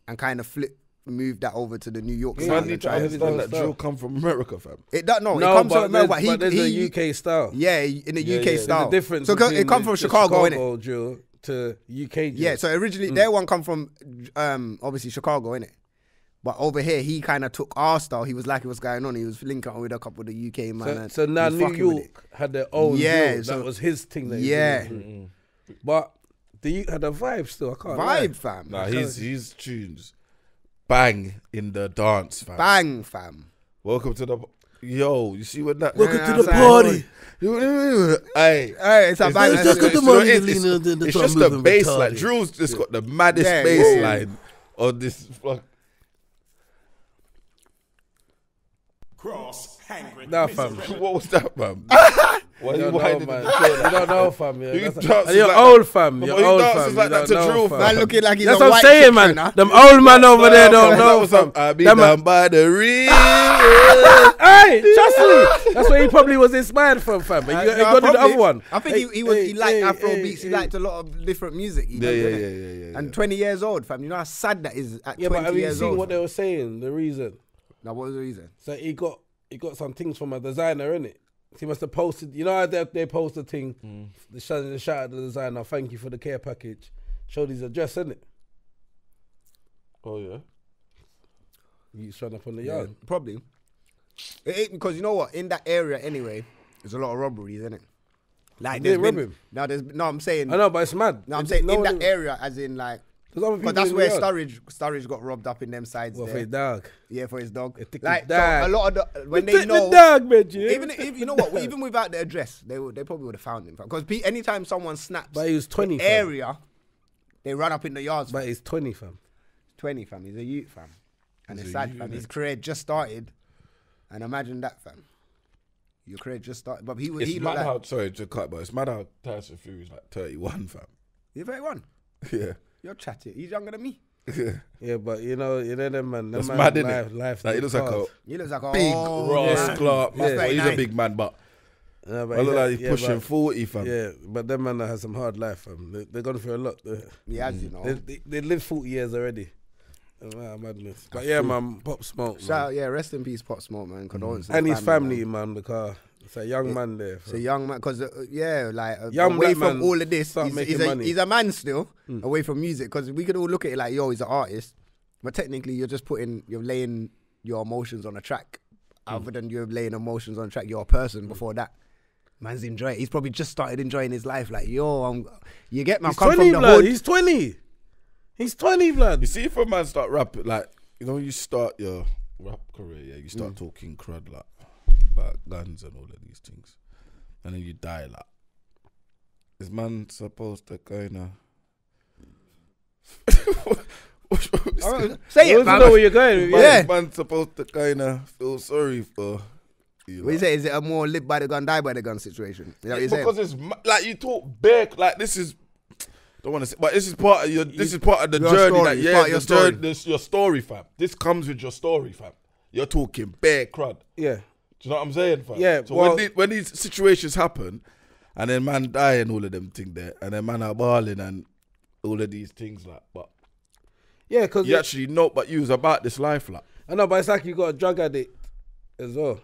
and kind of flipped, moved that over to the New York Yeah, sound. Man need to understand that drill come from America, fam. It don't know. No, it comes but from America, there's, but he, but there's he a UK style. yeah, in the Yeah, UK yeah. There's style. a difference. So it come- between it come the- from the Chicago, innit? Chicago drill to UK drill. Yeah, so originally Mm. their one come from um obviously Chicago, innit? But over here he kind of took our style. He was like what's going on. He was linking up with a couple of the UK man. So, so now New fucking with it. York had their own Yeah, drill. so- that was his thing. That he was Yeah. Mm-hmm. But the youth had a vibe still. I can't vibe, lie. fam. Nah, his his tunes bang in the dance, fam. Bang, fam. Welcome to the yo. You see what that? Welcome to the party. Hey, Hey, it's a bang. just- that's it's- it's- it's- it's- the- the It's just the bass retarded. line. Drill's just got the maddest Yeah, bass line on this. Fuck. Cross, hangry, Nah, fam. What was that, fam? Why You you don't know, winding man. You don't know, fam. Yeah. You That's- dances and you're like old, fam. You're old, dances fam. like that don't to know, drill, fam. Man looking like he's That's a what I'm white saying, man. right now. Them old man over there don't know, was fam. some- I be Them- down by the river. Hey, trust me. That's where he probably was inspired from, fam. But you, you Nah, got to the other one. I think Hey, he, he was he liked hey, Afro hey, beats. He liked a lot of different music. Yeah, yeah, yeah, yeah, yeah. And 20 years old, fam. You know how sad that is at Yeah, but have you years seen what they were saying? The reason. Now, what was the reason? So he got he got some things from a designer, innit? He must have posted. You know how they, they post a thing, Mm. the shout, the shout out to the designer. Thank you for the care package. Showed his address, innit? Oh yeah. You showing up on the Yeah, yard. probably. It ain't- because you know what? In that area, anyway, there's a lot of robberies, isn't it? Like, They there's rob been, him? no, there's no. I'm saying, I know, but it's mad. no, I'm It- saying no in that area, as in like, There's other because people that's where the. Sturridge, Sturridge got robbed up in them sides Well, for his dog. Yeah, for his dog. Like his so a lot of the when The- they the know. dog, man, yeah. Even if you know what, even without the address, they would, they probably would have found him. Because anytime someone snaps But he was 20, the area, they run up in the yards. But he's 20, fam. 20, fam. He's a youth, fam. And He's it's a sad, youth, fam. innit? His career just started. And imagine that, fam. Your career just started. But he was It's he mad looked like. how sorry to cut, but it's mad how Tyson Fury's like 31, fam. You're 31. Yeah. You're chatty. He's younger than me. Yeah. Yeah, but you know, you know them man. Them That's man mad, innit? life, life Like, he looks like a. He looks like a big old Ross man. Clark. Yeah. Well, he's a big man, but Yeah, but I look he's- like he's yeah, pushing but- 40, fam. Yeah, but them man that has some hard life, fam. They, they're gone through a lot. They, He has, you know. they, they, they lived 40 years already. Ah, madness. But yeah, man, Pop Smoke, man. Shout out, yeah, rest in peace, Pop Smoke, man. Condolences. to and the his family, man. man, because it's a young man there. It's a young man, because uh, yeah, like uh, Young away from all of this, he's, he's, a, he's a man still away from music. Because we could all look at it like, yo, he's an artist, but technically you're just putting, you're laying your emotions on a track. Other than you're laying emotions on a track, you're a person. Before that, man's enjoying. He's probably just started enjoying his life. Like, yo, I'm, you get me. He's come 20, from the blood. hood. He's 20. He's 20, blood. You see, if a man start rapping, like, you know, you start your rap career, yeah, you Mm. start talking crud, like, about guns and all of these things. And then you die, like, is man supposed to kind of. Say You it, know where you're going. Man, Yeah. man supposed to kind of feel sorry for you. What you lot. say? Is it a more live by the gun, die by the gun situation? That what you're saying? because it's like you talk bare like this is Don't want to say, but this is part of your. This is part of the journey. story, That, yeah, part of your the journey- story. This your story, fam. This comes with your story, fam. You're talking bare crud. Yeah. Do you know what I'm saying, fam? Yeah, So well- when, the, when these situations happen, and then man die and all of them thing there, and then man are balling and all of these things like, but Yeah, because you actually know, but you was about this life, like. I know, but it's like you got a drug addict as well.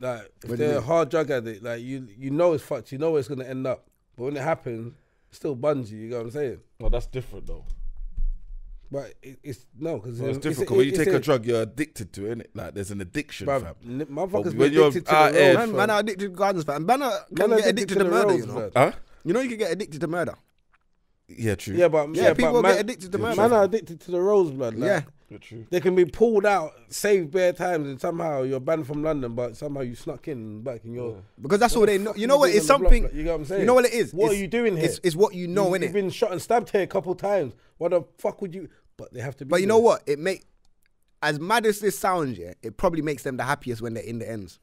Like if they're a hard drug addict, like you you know it's fucked, you know where it's gonna end up. But when it happens, it still buns you. You know what I'm saying? No, that's different though. But it, it's no, because No, it's different. 'cause when you take a drug, you're addicted to it. innit? Like there's an addiction, Bruv, fam. motherfuckers when you're addicted to the road, Man, man are addicted to gardens, fam. Man are, can Man get addicted to, the murder, roads, you know. Huh? You know you can get addicted to murder. Yeah, true. Yeah, but Yeah, yeah, people but get man, addicted to murder. man are addicted to the rose blood. Like, Yeah. Yeah. They can be pulled out, saved bare times, and somehow you're banned from London, but somehow you snuck in back in your. Because that's all they know. You know what? It's on the block, something. like, you know what I'm saying? You know what it is? What It's- are you doing here? It's, it's what you know, you, innit? You've been shot and stabbed here a couple times. What the fuck would you? But they have to. Be But you know what? It make as mad as this sounds, yeah, it probably makes them the happiest when they're in the ends,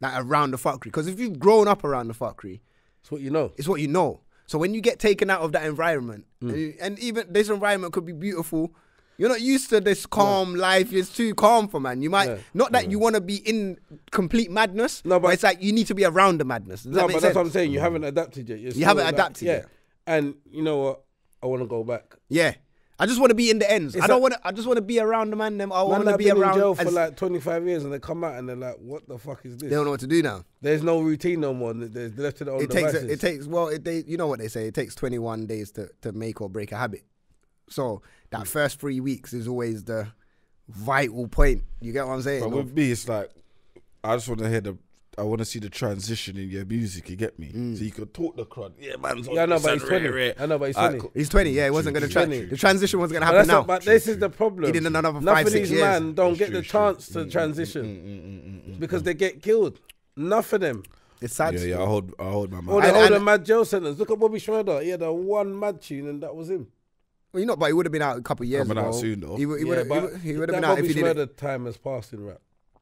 like around the fuckery. Because if you've grown up around the fuckery, It's what you know. it's what you know. So when you get taken out of that environment, Mm. and, you- and even this environment could be beautiful. You're not used to this calm life. It's too calm for man. You might Yeah. not that you want to be in complete madness. No, No, but- but it's like you need to be around the madness. Does No, that but make that's what I'm saying. You haven't adapted yet. You're still haven't like- adapted yeah. yet. And you know what? I want to go back. Yeah, I just want to be in the ends. It's I don't want to. I just want to be around the man. Them. I want to be been in around. jail for like 25 years, and they come out and they're like, "What the fuck is this?" they don't know what to do now. There's no routine no more. They're left to their own it takes devices. it takes well it, they you know what they say it takes 21 days to, to make or break a habit so that Mm. first three weeks is always the vital point you get what i'm saying But No? with me, it's like I just want to hear the. I want to see the transition in your music. You get me? Mm. So you could talk the crowd. Yeah, man's on Yeah, I know, but he's rare, 20. rare. I know, but he's Alright, 20. cool. he's 20 yeah it wasn't going to true, try true, the transition wasn't going to happen now not, but this is the problem. He didn't another None five, of six these years. man don't That's get true, the true. chance Mm, to transition Mm, because they get killed. Enough of them. it's sad Yeah, yeah. I hold, I hold my All mouth. the And- older and- mad jail sentence. Look at Bobby Shmurda. He had a one mad tune, and that was him. Well, you know but he would have been out a couple of years Coming out soon, though. he, would- he Yeah, would have he would have that been out if he did it. Shmurda time has passed in rap.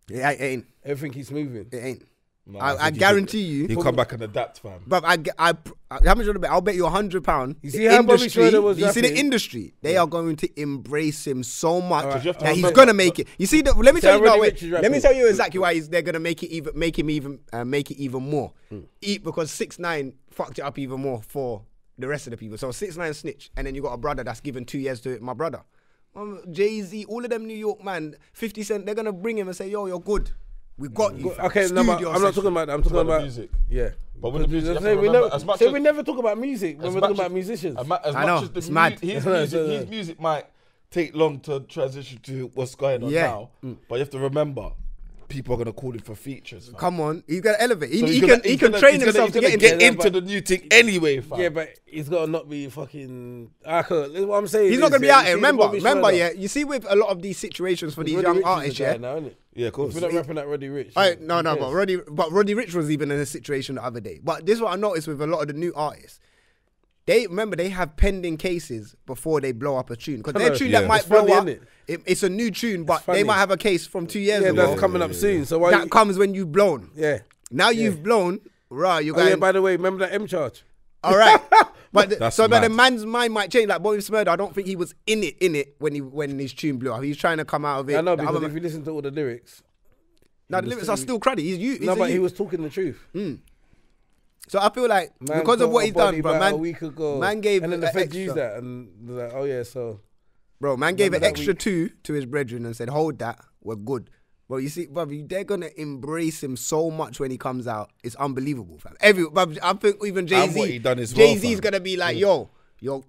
it ain't- it ain't Everything keeps moving. it ain't No, I, I think he guarantee could- you He'll come back and adapt, fam. But I, I, I, how much would I bet? I'll bet you a hundred pound. You see how Bobby Shmurda was You see the rapping? industry? They are going to embrace him so much Alright, you have to that he's remember- gonna make it. You see, the, let me See tell how you. No, Roddy wait. Ricch is Let me rapping? tell you exactly why he's, they're gonna make it even, make him even, uh, make it even more. Hmm. Eat because six nine fucked it up even more for the rest of the people. So six nine snitch, and then you got a brother that's given two years to it. My brother, um, Jay Z, all of them New York man, Fifty Cent, they're gonna bring him and say, "Yo, you're good. We got you." Okay, no, but I'm not talking about that. I'm talking about about, music. Yeah. But with the music, you have to Say we never, as much say as- we never talk about music when we're much talking about musicians. As, as I much know, as the it's mu- mad. His, No, no, music, no, no. his music might take long to transition to what's going on Yeah. now, but you have to remember, people are gonna call him for features. fam. Come on, he's gonna elevate. He, So he he's can gonna- he he's can gonna- train he's gonna- himself he's to gonna get get into. into the new thing anyway, fam. Yeah, but he's got to not be fucking. I could, that's what I'm saying. He's not gonna be out here. Remember, remember, yeah. You see, with a lot of these situations for these young artists, yeah. now, isn't it? yeah, of course. We're not rapping at Roddy Ricch. I, no, no, but? Roddy, but Roddy Ricch was even in a situation the other day. But this is what I noticed with a lot of the new artists. They remember they have pending cases before they blow up a tune because their tune Yeah. that might It's blow funny, up. It, it's a new tune, but they might have a case from two years Yeah, ago. that's coming up soon. So why? that you, comes when you've blown. yeah. Now you've blown, right? You're Oh going. yeah. By the way, remember that M charge? All right, but the- so but the man's mind might change. Like Bobby Shmurda, I don't think he was in it in it when he when his tune blew up. He was trying to come out of it. I know because if you listen to all the lyrics, now the lyrics are still cruddy. He's you. no, but he was talking the truth. Hmm. So I feel like Man because of what he's done, bro, man, a week ago, man gave and then the a feds used that, and they're like, oh yeah, so bro, man gave an extra week? two to his brethren and said, "Hold that, we're good." Bro, you see, bro, they're gonna embrace him so much when he comes out. It's unbelievable, fam. Every, bruv, I think even Jay Z, Jay Z's fam. gonna be like, mm. "Yo, yo,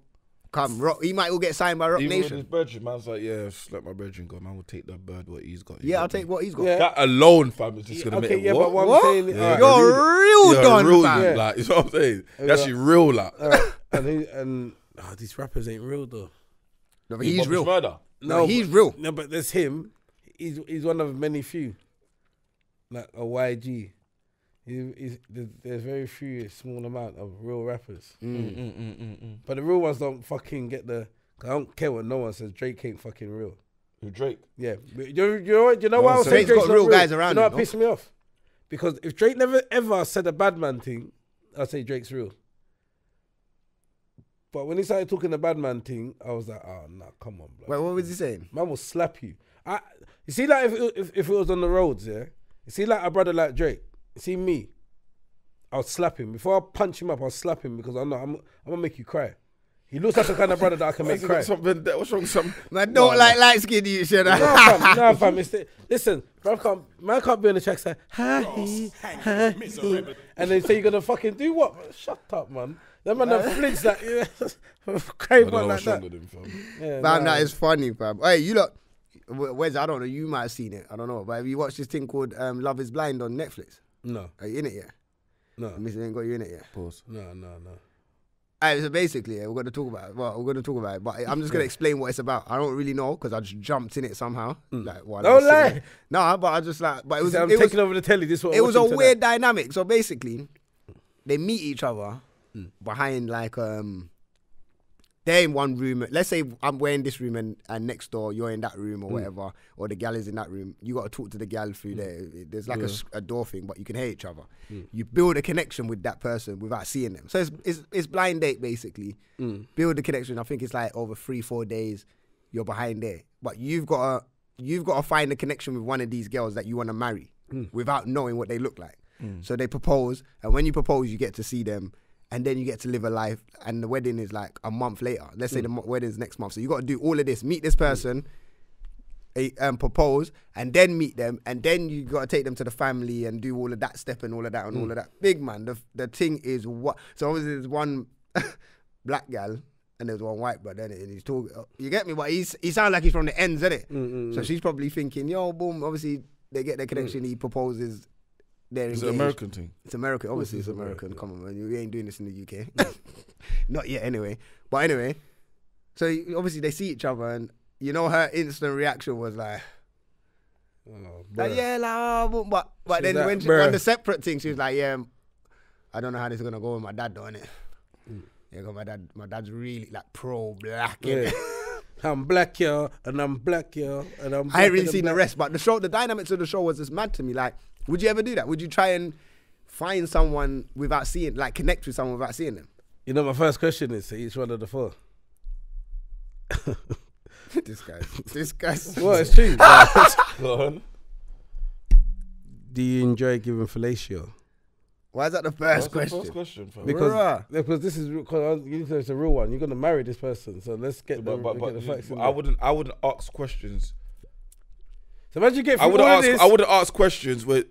come, rock." He might all get signed by Rock Even with his brethren, man's like, yeah, just let my brethren go. Man, will take that bird what he's got. Yeah, I'll take what he's got. Yeah. That alone, fam, is just gonna okay, make yeah, it but what, What? I'm saying, Yeah, alright, You're really- real Yeah, done, real, fam. you, Yeah. like, you know what I'm saying? Yeah. That's actually real, like. alright, and he, and oh, these rappers ain't real though. No, but he's Bobby real. Shmurda. No, he's but- real. No, but there's him. He's he's one of many few. Like a YG. He, he's, there's, there's very few, small amount of real rappers. Mm. Mm, mm, mm. But the real ones don't fucking get the. 'cause I don't care what no one says. Drake ain't fucking real. Who Drake? Yeah, you, you know what? You know No why I one was saying Drake's Drake's got not real guys around You know him, what no? pissed me off? Because if Drake never ever said a bad man thing, I'd say Drake's real. But when he started talking the bad man thing, I was like, oh nah, come on, bro. Wait, what was he saying? Man will slap you. I you see like if if, if it was on the roads, yeah. You see like a brother like Drake. You see me. I'll slap him before I punch him up. I'll slap him because I'm. I'm, I'm gonna make you cry. He looks like the kind of brother that I can make cry. something that, what's wrong with some? Man, don't No, like light skin you, should No, fam, no, fam. It's the, listen, bro, can't, man can't be on the track say, hi, hi, and then say you're gonna fucking do what? Shut up, man. That man that flinch like, yeah, cry one like that. with him, fam. Yeah, Fam, nah. that is funny, fam. Hey, you look. Where's I don't know. You might have seen it. I don't know. But have you watched this thing called um, Love Is Blind on Netflix? No, Are you in it yet? no, Missy ain't got you in it yet. Pause. no, no, no. Alright, so basically, yeah, we're going to talk about it. Well, we're going to talk about it, but I'm just going to explain what it's about. I don't really know because I just jumped in it somehow. Like, while I Don't lie. there. Nah, but I just like, but it was, See, I'm it was, taking over the telly. This is what it I'm was a weird tonight. dynamic. So basically, they meet each other Mm. behind like um they're in one room. Let's say I'm we're this room and, and next door you're in that room or hmm. whatever, or the gal is in that room. You got to talk to the gal through hmm. there. There's like a door thing, but you can hear each other. Hmm. You build a connection with that person without seeing them. So it's it's, it's blind date basically. Build a connection. I think it's like over three four days. You're behind there, but you've got to you've got to find a connection with one of these girls that you want to marry without knowing what they look like. So they propose, and when you propose, you get to see them, and then you get to live a life. And the wedding is like a month later. Let's say the mm. mo- wedding's next month. So you got to do all of this. Meet this person, um, propose, and then meet them, and then you got to take them to the family and do all of that step and all of that and all mm. of that. Big man, the the thing is what. So obviously there's one black gal. And there's one white brother, and he's talking. Uh, you get me? But he's he sounds like he's from the ends, isn't it? Mm, so she's probably thinking, "Yo, boom." Obviously, they get their connection. He proposes. They're It's an. American thing. It's American. Obviously, it's American. Come on, man. You ain't doing this in the UK. Not yet, anyway. But anyway, so obviously they see each other, and you know her instant reaction was like, Oh, like yeah, like, oh, but but, She's then like, when she, on the separate thing, she was like, yeah, I don't know how this is gonna go with my dad doing it. Mm. Yeah, 'cause my dad, my dad's really like pro black. Yeah. I'm black, yo, and I'm black, yo, and I'm. I ain't really seen the rest, but the show, the dynamics of the show was just mad to me. Like, would you ever do that? Would you try and find someone without seeing, like, connect with someone without seeing them? You know, my first question is to each one of the four. this guy, this guy's. Well, it's true. Go on. Do you enjoy giving fellatio? Why is that the What's first the question? First question, fam. Because Bruh. because this is because you know it's a real one. You're gonna marry this person, so let's get the, But, but, get but the facts. in I wouldn't. I wouldn't ask questions. So imagine you get I would all of ask. this. I would ask questions with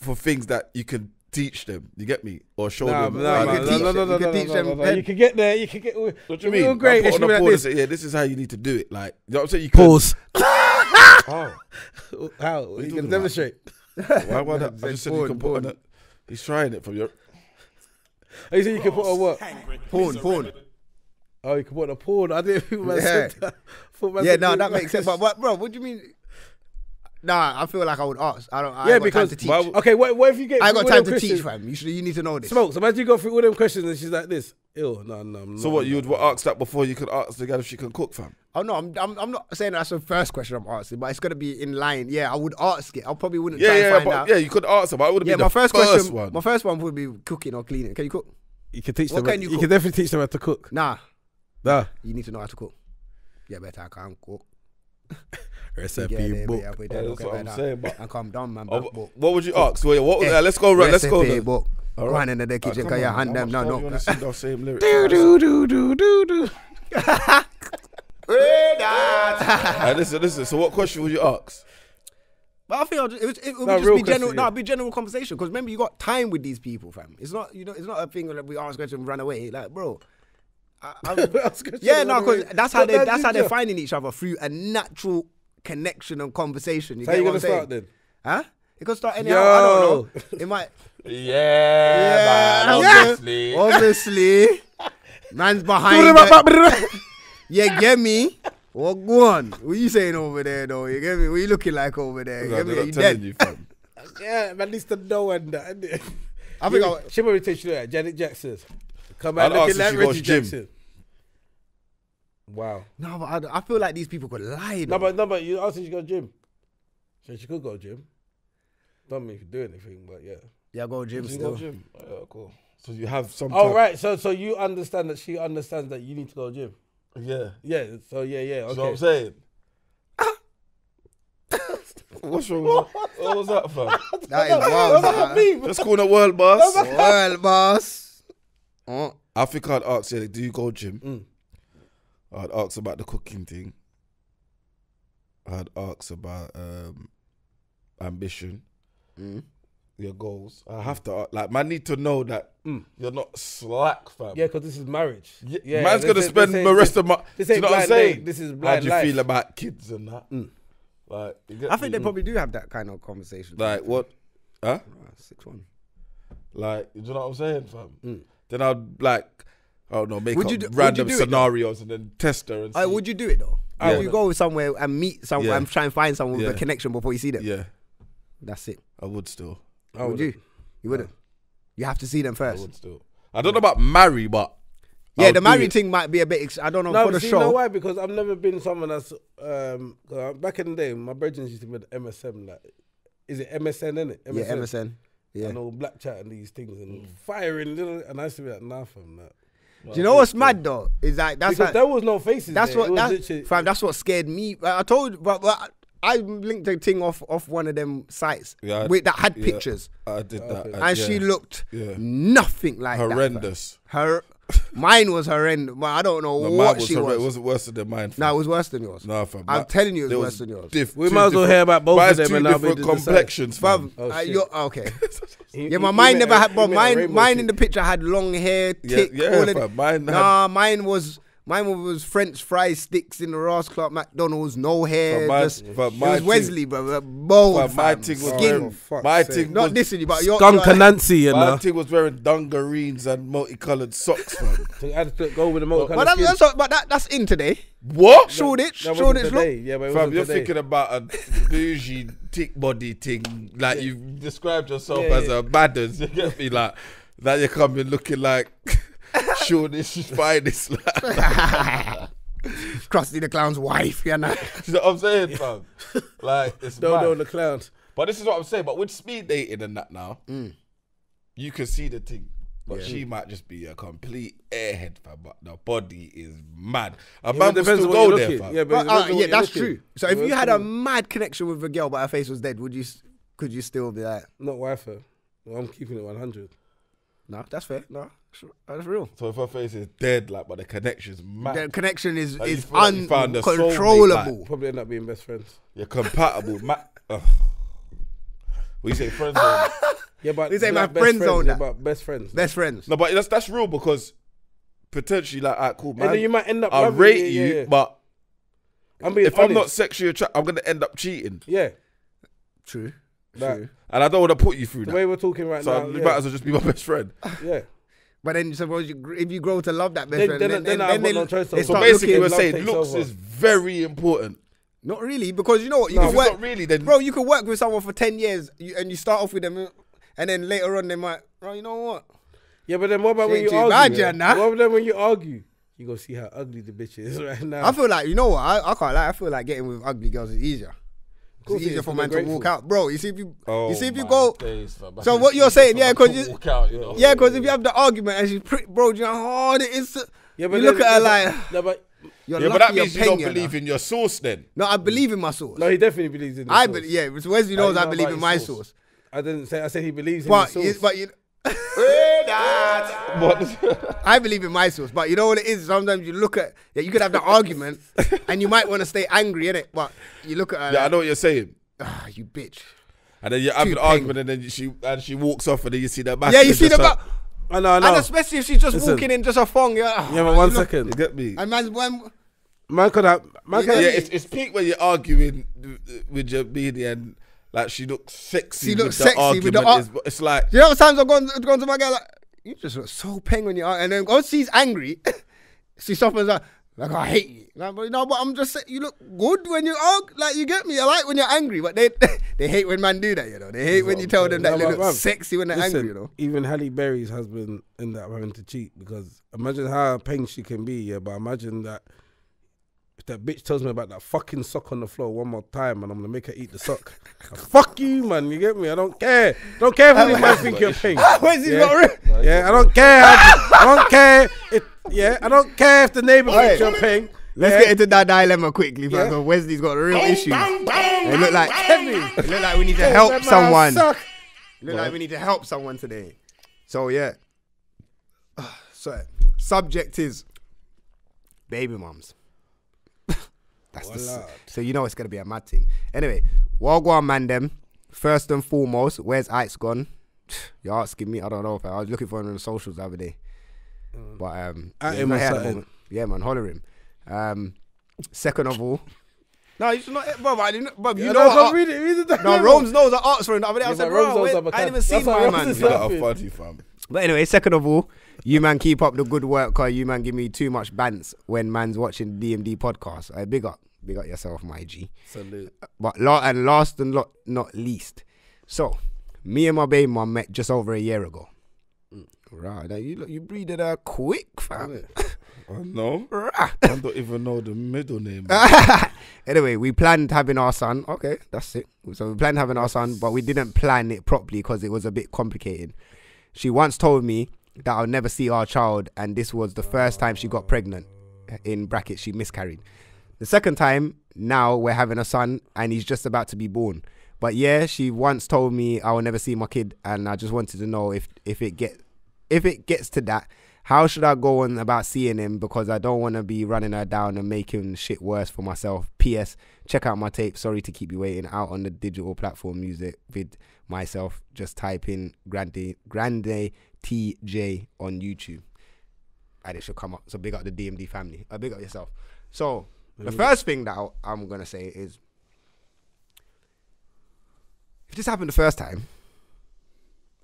for things that you can teach them. You get me, or show Nah, them. nah, you man, can no, teach no, them- no, you no, can no, teach no, them no, no. pen- You can get there. You can get. What do you mean? great. I put should on a like board and this. say, yeah, this is how you need to do it. Like, you know what I'm saying? You can, Pause. How? How you you talking can demonstrate? Why? Why not? I just said you can put on porn. it. He's trying it from your. Oh, you said you can put on what? Porn, porn. Oh, you can put on a porn. I didn't think man Yeah. said that. Yeah, no, that makes sense. But, but bro, what do you mean? Nah, I feel like I would ask. I don't. I yeah, got because time to teach. okay, what, what if you get? I got time them to teach, questions? fam. You should. You need to know this. Smokes. Imagine you go through all them questions and she's like this. Ew, no, no. I'm So not what? doing You would that. ask that before you could ask the girl if she can cook, fam. Oh no, I'm, I'm I'm not saying that's the first question I'm asking, but it's gonna be in line. Yeah, I would ask it. I probably wouldn't Yeah, try yeah, and yeah, find but, out. yeah. You could answer, but I would have Yeah, been my first, first question. one. My first one would be cooking or cleaning. Can you cook? You can teach What them. can you you can definitely teach them how to cook. Nah, Nah. you need to know how to cook. Yeah, better I can't cook. Recipe Yeah, yeah, book. yeah, Yeah, that's what I'm better. saying, but- And come down, man. Oh, book. what would you ask? Well, yeah, what, yeah, let's go. Right, let's go. Recipe book. All Go on into the kitchen. come Can you hand them? much No, time no. you wanna sing those same lyrics. Do do do do do do. Ah, listen, listen. So, what question would you ask? But I think I'll just, it would, it would No, just be general. question, No, it'd be general conversation because remember you got time with these people, fam. It's not you know it's not a thing that we ask questions and run away. Like, bro, I, I'm, yeah, no, because that's how they that's how they're finding each other through a natural connection and conversation. You So get how you what gonna I'm saying? start then? Huh? It could start anyhow. I don't know. It might. Yeah, man, obviously. Obviously, man's behind. the- Yeah, get me. What go on? What you saying over there though? You get me? What you looking like over there? You No, get me? not you telling dead? you, fam. Yeah, man, at least the know and that. I think You- I, She probably teach you that. Janet Jackson. Come I'd out ask looking if like she goes Reggie gym. Jackson. Wow. no, but I, I feel like these people could lie. No, though. but no, but you asked if she go gym. So she could go gym. Don't mean if you do anything, but yeah. yeah, go gym You still. go gym. Yeah, cool. So you have some. Oh type- right, so so you understand that she understands that you need to go to gym. Yeah. Yeah. So yeah, yeah. That's Okay. what I'm saying. What's wrong with that? What was that, fam? That is wild. man. Let's call the world boss. Well, boss. Oh, I think I'd ask you, do you go gym? Mm. I'd ask about the cooking thing. I'd ask about um, ambition, mm. your goals. I have to, like, man, need to know that Mm. you're not slack, fam. Yeah, because this is marriage. Yeah, Yeah, man's gonna spend this the rest of my. this do you know what I'm blind saying? this is How do you life. feel about kids and that? Mm. Like, I think they probably do have that kind of conversation. like what? Huh? Six one. Like, do you know what I'm saying, fam? Mm. Then I'd like, I don't make Would up you do- would you random do it, scenarios and then test her and see. Uh, would you do it though? Yeah. Would you go somewhere and meet someone Yeah. and try and find someone with a connection before you see them? yeah, That's it. I would still. I would you? You wouldn't. You have to see them first. I first. would still. I don't know about marry, but Yeah, I'll the do married thing might be a bit. Ex- I don't know No, for the see, show. you know why? Because I've never been someone that's um 'cause I- back in the day. My brethren used to be with MSN. Like, is it MSN? In it? Yeah, MSN. Yeah. And all black chat and these things and firing little. And I used to be like, nah, fam, that. Do you know what's mad though? Is like that's because like, there was no faces. that's there. what It was that's, literally- fam, that's what scared me. I I told you, but, but I linked a thing off off one of them sites Yeah, with, that had yeah. pictures, I did that, Okay. and, and yeah, she looked yeah. nothing like that, horrendous. Her, mine was horrendous. But I don't know No, what was she horrendous. was. It wasn't worse than mine. fam. no, it was worse than yours. no, fam. I'm telling you, it was there worse than yours. diff- We might as well different- hear about both of them two and I'll be different complexions, fam. Fam, Oh, uh, you're, okay. He- Yeah, my he mine never had, he but mine, mine in the picture had long hair, Yeah, tick, yeah, all of fam, mine had- Nah, mine was, mine was French fry sticks in the Ross Clark McDonald's, no hair. Fam, mine- just, fam, it was Wesley, bro, bold, Fam, my thing was skin. wearing, my thing Not was, dissing you, but you're, Skunk you're and Nancy, you my know. thing was wearing dungareens and multicolored socks, fam. So I had to go with the motor but, that, that's, but that, that's in today. what? Shoreditch, That wasn't Shoreditch look. Yeah, but it fam, you're today. thinking about a bougie tick body thing, like you've described yourself Yeah, as yeah. a badders. You get me, like now you're coming looking like sure this is finest. Like, Krusty the Clown's wife, you know. you know what I'm saying, fam? Like it's Don't mad. know the clown. But this is what I'm saying. But with speed dating and that now, Mm. you can see the thing. But she might just be a complete airhead, fam. But the body is mad. A Yeah, man will still on what go you're there, looking. fam. Yeah, but But, uh, yeah, that's looking. true. So if Well, you it's had a mad connection with a girl, but her face was dead, would you? Could you still be like, Not Wi-Fi. Well, I'm keeping it 100. no, that's fair, no, sure, Ah, that's real. So if her face is dead, like, but the connection's mad. The connection is Like, is feel like you found a soulmate, uncontrollable. Probably end up being best friends. You're compatible. Ma- Ugh. What you say, friends? zone? Yeah, but This ain't my best friend friends, zone, yeah, but best friends. Best friends. no, but that's that's real because potentially, like, alright, cool, and man. then you might end up. I rate yeah, you, yeah, but I'm being if I'm not sexually attracted, I'm gonna end up cheating, yeah, True. That- True. and I don't want to put you through the that. way we're talking right So now. you yeah. might as well just be my best friend. yeah. But then suppose you, gr- if you grow to love that best Then- friend, then- then, then then, I've then got they, no choice they of- So start basically, looking, we're love saying takes looks over. is very important. not really because you know what you No, can If work. not really, then Bro, you can work with someone for ten years you, and you start off with them, and then later on they might. Bro, you know what? Yeah, but then what about when Shit you too argue? bad, yeah? yeah, nah. What about then when you argue? You go see how ugly the bitch is right now. I feel like you know what? I, I can't lie. I feel like getting with ugly girls is easier. Course It's easier is, for they're man to walk out, bro. You see if you, Oh you see if you go. days. So what you're saying, yeah, because you- walk out, you know? Yeah, because if you have the argument and she's pretty, bro, you know how hard it is? To, yeah, you look at her like, no, but you're Yeah, but that you're means you don't believe in your source then. No, I believe in my source. no, he definitely believes in. The I sauce. be, yeah, it's Wesley How knows you I know believe in my source. sauce? sauce. I didn't say. I said he believes in But the you, but you, What? I believe in my sauce. But you know what it is? Sometimes you look at, yeah, you could have the argument, and you might want to stay angry in it. But you look at her, yeah, I know what you're saying. ah, you bitch. And then you have Too an argument, and then she and she walks off, and then you see that back. Yeah, you see the back, I know, I and know. especially if she's just Listen. walking in just a thong. Yeah, ah, Yeah, but one look- second. You get me? And man's when Man could have. Man could Yeah, it's, it's peak when you're arguing with your media and like she looks sexy. She with looks the sexy with argument. the ar- it's, it's like you know, times I've gone, gone to my girl like, you just look so peng when you are, and then once she's angry, she softens up. Like I hate you. Like, but, no, but I'm just saying you look good when you are. Like you get me. I like when you're angry, but they they hate when man do that. You know, they hate when you tell them that No, they look bruv, sexy when they're Listen, angry. You know. even Halle Berry's husband ended up having to cheat because imagine how pain she can be. Yeah, but imagine that if that bitch tells me about that fucking sock on the floor one more time, and I'm gonna make her eat the sock. Fuck you, man. You get me? I don't care. Don't care if any man think you're pink. Where's he Yeah. got ri- Yeah, I don't care. I don't care. If, yeah, I don't care if the neighbor thinks you're pink. Let's yeah. get into that dilemma quickly, Yeah. because Wesley's got a real issues. It look like Heavy. it look like we need to help someone. suck. Look like we need to help someone today. So yeah. So subject is baby mums. That's the s- so you know it's gonna be a mad thing. Anyway, Wagwan man them. First and foremost, where's Ike's gone? You're asking me. I don't know. If I, I was looking for him on the socials the other day, but um, At him not or here at the moment. Yeah, man, holler him. Um, second of all, no, you he's not. Bro, I didn't. Bro, you Yeah, know that's what? not read it. Read it. No, Rome's knows I asked for him the other day. I Yeah, said, but Rome's bro, knows wait, I'm a I even cat. seen my Rome's man. is You got a funny fam. But anyway, second of all, you man keep up the good work, cause you man give me too much bants when man's watching DMD podcast. I big up, big up yourself, my G. Salute. But la- and last and lot, not least, so me and my baby mum met just over a year ago. Mm. Right, now you look- you breeded her quick, fam. I know. I don't even know the middle name. anyway, we planned having our son. Okay, that's it. So we planned having our son, but we didn't plan it properly because it was a bit complicated. She once told me that I'll never see our child, and this was the first time she got pregnant. In brackets, she miscarried. The second time, now we're having a son, and he's just about to be born. But yeah, she once told me I will never see my kid, and I just wanted to know if if it get if it gets to that, how should I go on about seeing him? Because I don't want to be running her down and making shit worse for myself. P.S. Check out my tape. Sorry to keep you waiting. Out on the digital platform music with myself. Just type in Grande Grande TJ on YouTube, and it should come up. So big up the DMD family. Uh, big up yourself. So the first thing that I- I'm gonna say is, if this happened the first time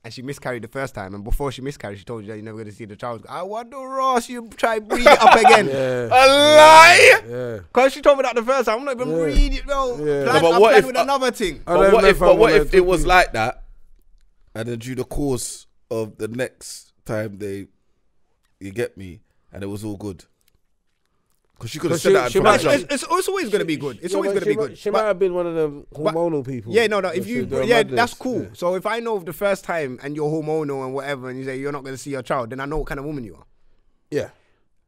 and she miscarried the first time, and before she miscarried, she told you that you're never going to see the child. I wonder, Ross, you try breed it up again. Yeah. A lie! Yeah. Because she told me that the first time. I'm not even Yeah. breed it, bro. Yeah. Plan, No, but I'm what if- with uh, another thing. I But what if, but what if it was to- like that, and then through the course of the next time they, you get me, and it was all good. Because she could have said she- that. she might- It's, it's, it's always going to be good. It's Yeah, always going to be good. She But- might have been one of them hormonal people. Yeah, no, no. If you, should do a yeah, madness. that's cool. Yeah. So if I know of the first time and you're hormonal and whatever, and you say you're not going to see your child, then I know what kind of woman you are. Yeah.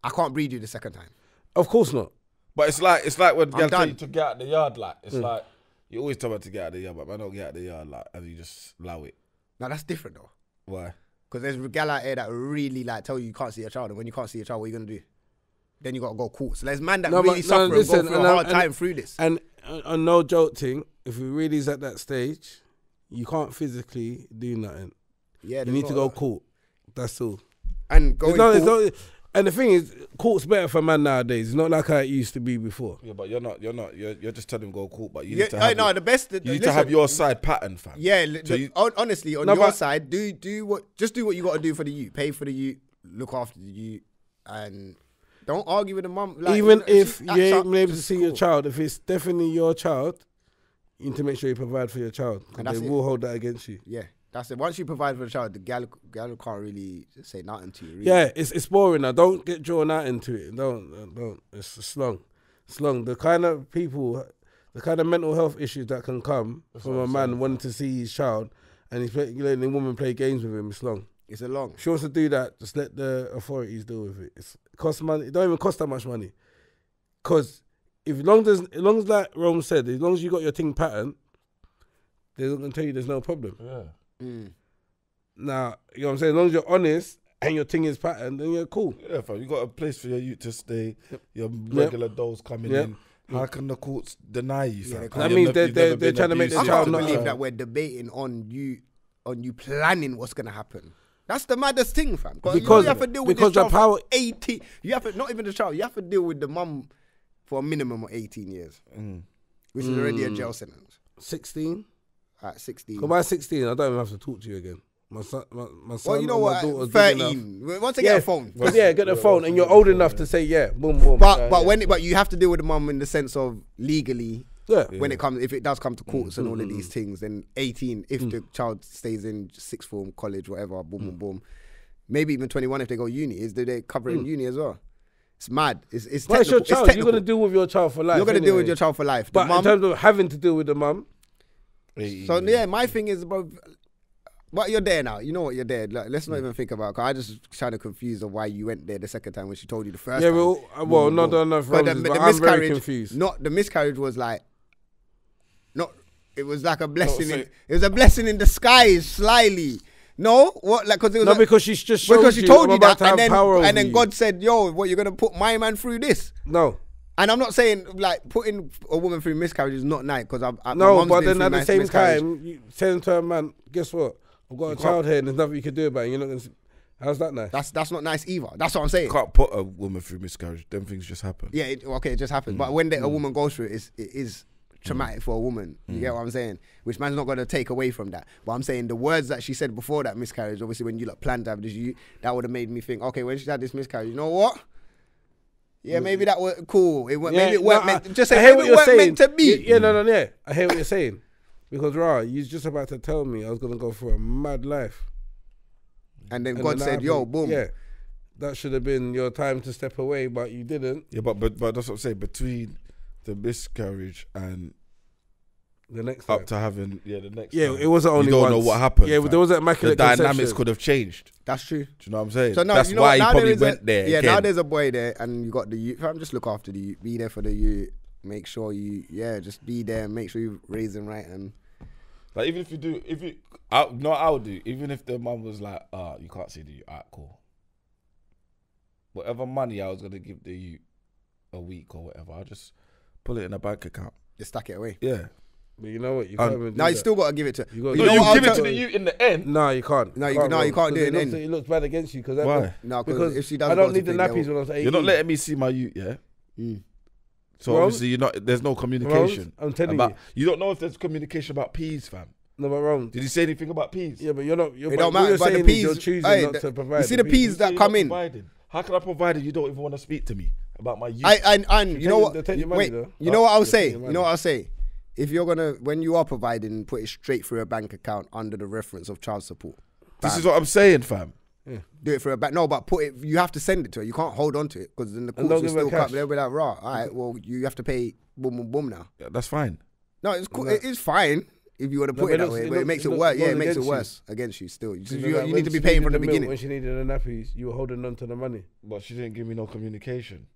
I can't breed you the second time. Of course not. But it's like it's like when I'm girls tell you to get out the yard. Like it's mm. like you always tell me to get out the yard, but man don't get out the yard. Like and you just allow it. Now that's different though, Why? because there's gal out here that really like tell you you can't see your child, and when you can't see your child, what are you gonna do? Then you gotta go court. So there's man that No, really but- no, suffer and listen, go through and a I- hard and- time through this. And uh, on no joke thing, if we really is at that stage, you can't physically do nothing. yeah, You need to go lot. court. That's all. and It's going not- it's court. not- and the thing is, court's better for man nowadays. It's not like how it used to be before. Yeah, but you're not. You're not. You're, you're just telling him go court. But you yeah, need to I have. know your- the best. you need listen, to have your side pattern, fam. Yeah, li- So the- you- hon- honestly, on No, your but- side, do do what just do what you got to do for the youth. Pay for the youth, look after the youth, and don't argue with the mum. Like, Even if you acts ain't been able to just see your child, if it's definitely your child, you need to make sure you provide for your child. And they it. will hold that against you. Yeah, that's it. Once you provide for the child, the gal gal can't really say nothing to you. Really. Yeah, it's it's boring now. Don't get drawn out into it. Don't don't. don't. It's, it's long. It's long. The kind of people, the kind of mental health issues that can come from a man wanting to see his child, and he's play, letting the woman play games with him. It's long. It's a long. If she wants to do that, just let the authorities deal with it. It's, it costs money. It don't even cost that much money. Cause if long as as long as like Rome said, as long as you got your thing pattern, they're not gonna tell you there's no problem. Yeah. Mm. Now, you know what I'm saying? As long as you're honest and your thing is pattern, then you're cool. Yeah, fam. You got a place for your youth to stay. Your regular dolls coming Yep. in. How can the courts deny you, Yeah, fam? they That can't. That means they- they- they're trying to make the can't child not believe that we're debating on you on you planning what's gonna happen. That's the maddest thing, fam. Because- you have to deal with because this the child power- for eighteen. You have to not even the child. You have to deal with the mum for a minimum of eighteen years, Mm. which is already Mm. a jail sentence 16? at sixteen. Come by 16, I don't even have to talk to you again. My son, my, my son Well, you know my what? daughter's big enough. Thirteen. Once they Yeah, get a phone. But yeah, get the phone, and you're old enough to say yeah, boom, boom. But Uh, but yeah. when but you have to deal with the mum in the sense of legally yeah, when it comes if it does come to Mm, courts and all of these things then 18 if the child stays in sixth form college whatever boom Mm. boom boom maybe even 21 if they go uni is do they cover it in Mm. uni as well It's mad. It's it's But it's your child. It's You're technical. gonna deal with your child for life. You're gonna deal with your child for life. The But in terms of having to deal with the mum, So yeah, my thing is, bro. But you're there now. You know what you're there. Like, let's Mm. not even think about. Cause I just kind of confused of why you went there the second time when she told you the first. yeah, time. well, uh, well, not enough. But the, Roses, the but I'm very miscarriage, confused. not the miscarriage was like, not. It was like a blessing. in, it was a blessing in disguise, slyly. No, what like because it was No, a- because she's just showed because she you told I'm you that, and then and then you. God said, "Yo, what you're gonna put my man through this?" No, And I'm not saying like putting a woman through miscarriage is not nice because I've I, my no, but then at the same time, you saying to a man, guess what? I've got a child here, and there's nothing you can do about it. You're not gonna. s- How's that nice? that's that's not nice either. That's what I'm saying. can't put a woman through miscarriage. Them things just happen. Yeah, it, okay, it just happens. Mm. But when the, a mm. woman goes through it, it's, it is traumatic for a woman. You get mm. what I'm saying? Which man's not going to take away from that. But I'm saying the words that she said before that miscarriage, obviously when you like planned to have this, you that would have made me think, okay, when she had this miscarriage, you know what? Yeah, maybe that was cool. It, wa- maybe it weren't I- meant. Just I say hear maybe what it you're weren't saying. meant to be. Y- Yeah, no, no, yeah. I hear what you're saying. Because Ra, you're just about to tell me I was gonna go for a mad life. And then And God then said, "Yo, boom." Yeah, that should have been your time to step away, but you didn't. Yeah, but but but that's what I'm saying. Between the miscarriage and The next time. up to having yeah the next yeah, time, it wasn't only you don't know what happened. Yeah, fam. there was an the dynamics conception. could have changed. That's true. Do you know what I'm saying? So now that's you know why what, he now probably there is went a, there. Yeah, again. now there's a boy there, and you got the youth. Fam, just look after the youth. Be there for the youth. Make sure you, yeah, just be there. and Make sure you raise them right. And Like even if you do, if you, I, no, I would do. Even if the mum was like, "Ah, you can't see the you." Alright, cool. Whatever money I was gonna give the you a week or whatever, I'll just pull it in a bank account. just stack it away. Yeah. But you know what? You Um, can't even do Now you that. still got to give it to. You got- you No, know you what I'll give it tell- to the you in the end. No, you can't. No, you- can't, no, you can't do 'cause it looks, then. it looks bad against you because Why? No, 'cause because if she does I don't to need the thing, they'll- nappies when I was 18. You're not letting me see my youth, yeah. Mm. So Rose? obviously you're not. There's no communication. I'm telling about, you. you. don't know if there's communication about peas, fam. No, but wrong. Did he say anything about peas? Yeah, but you're not. You're, It but don't what matter, You're but the saying is you're peas- choosing hey, not the- to provide. you see the the peas that you're come in. providing. How can I provide if you don't even want to speak to me about my youth? I and and you take know your- what? they'll take your money, Wait, though. you know what I'll They'll say? your You money. know what I'll say? If you're gonna, when you are providing, put it straight through a bank account under the reference of child support. this Bam. is what I'm saying, fam. Yeah. do it for a bank. No, but put it. You have to send it to her. You can't hold on to it because then the And courts will still come. cash. They'll be like, "Raw, all right, well, you have to pay boom, boom, boom now." Yeah, that's fine. No, it's cool. No. It is fine if you want to put but it it that way, it but it looks- makes it it worse. Yeah, it makes it against you. worse against you still. You, You, you, know you need to be paying for needed the milk, beginning. When she needed the nappies, you were holding on to the money. But she didn't give me no communication.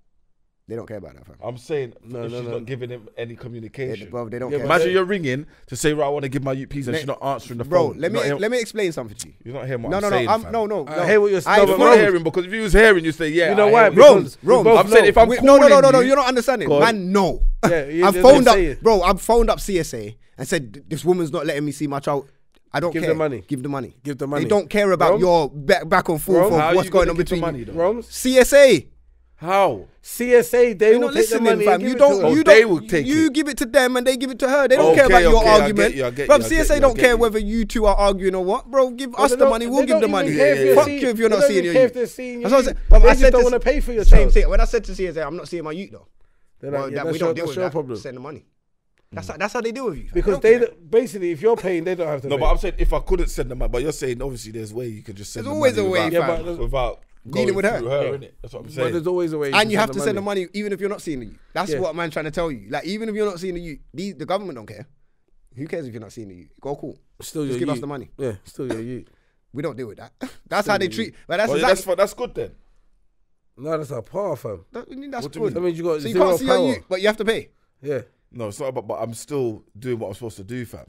They don't care about that, fam. I'm saying No, if no, she's no. not giving him any They, communication. bro, they don't Yeah, care. Imagine they- you're ringing to say, right, I want to give my youth peas and she's not answering the bro, phone. let me hear- let me explain something to you. You're not hearing what No, I'm no, saying, no, I'm, fam. no, no, I hear what you're I no, not hearing because if you was hearing, you say, yeah. You know I why? hear what Because you're Rose, we Rome. I'm saying if I'm Wait, no, no, no, no, no. you- You're not understanding. Go. Man, no. Yeah, you- I've phoned up, bro. I've phoned up CSA and said this woman's not letting me see my child. I don't Give care. the money. Give the money. Give the money. They don't care about Rome? your back, back and forth Rome? of How what's going gonna on give the between money, you. though? Rome's CSA. How? CSA. They You're will not take the listening, money. fam. and You give it to don't. her. You Oh, they don't. will take you it. give it to them and they give it to her. They don't care Okay, about your okay, I get argument. you, I get Bro, you, I get CSA you, I don't get care you. whether you two are arguing or what. Bro, give But us they the don't- money. We'll give don't the even money. care if you're Fuck seeing- you if you're they not don't seeing even your care youth. they're seeing That's what I said. youth. But They I just said don't wanna pay for your Same child. thing. When I said to CSA, I'm not seeing my youth though. They're Well, like, yeah, that, that's we don't deal that's with your that. problem. Send the money. Hmm. That's how, that's how they deal with you. fam. Because don't they care. don't- basically, if you're paying, they don't have to. No, pay. but I'm saying if I couldn't send them out, but you're saying obviously there's way you could just send There's the always money a way, without, fam. Yeah, but- without Dealing with her. her, Yeah. That's what I'm But saying. there's always a way. and you have to send the money even if you're not seeing the youth. That's Yeah. what man trying to tell you. Like even if you're not seeing the youth, the, the government don't care. Who cares if you're not seeing the youth? Go cool. Still, Just your give us the money. Yeah, still your youth. We don't deal with that. That's how they treat. But that's Well, yeah, that's, that's good then. No, that's a power, fam. that- I mean, that's What do you good. That means you got So you zero can't see power. your youth, but you have to pay. Yeah. No, it's not about, but I'm still doing what I'm supposed to do, fam.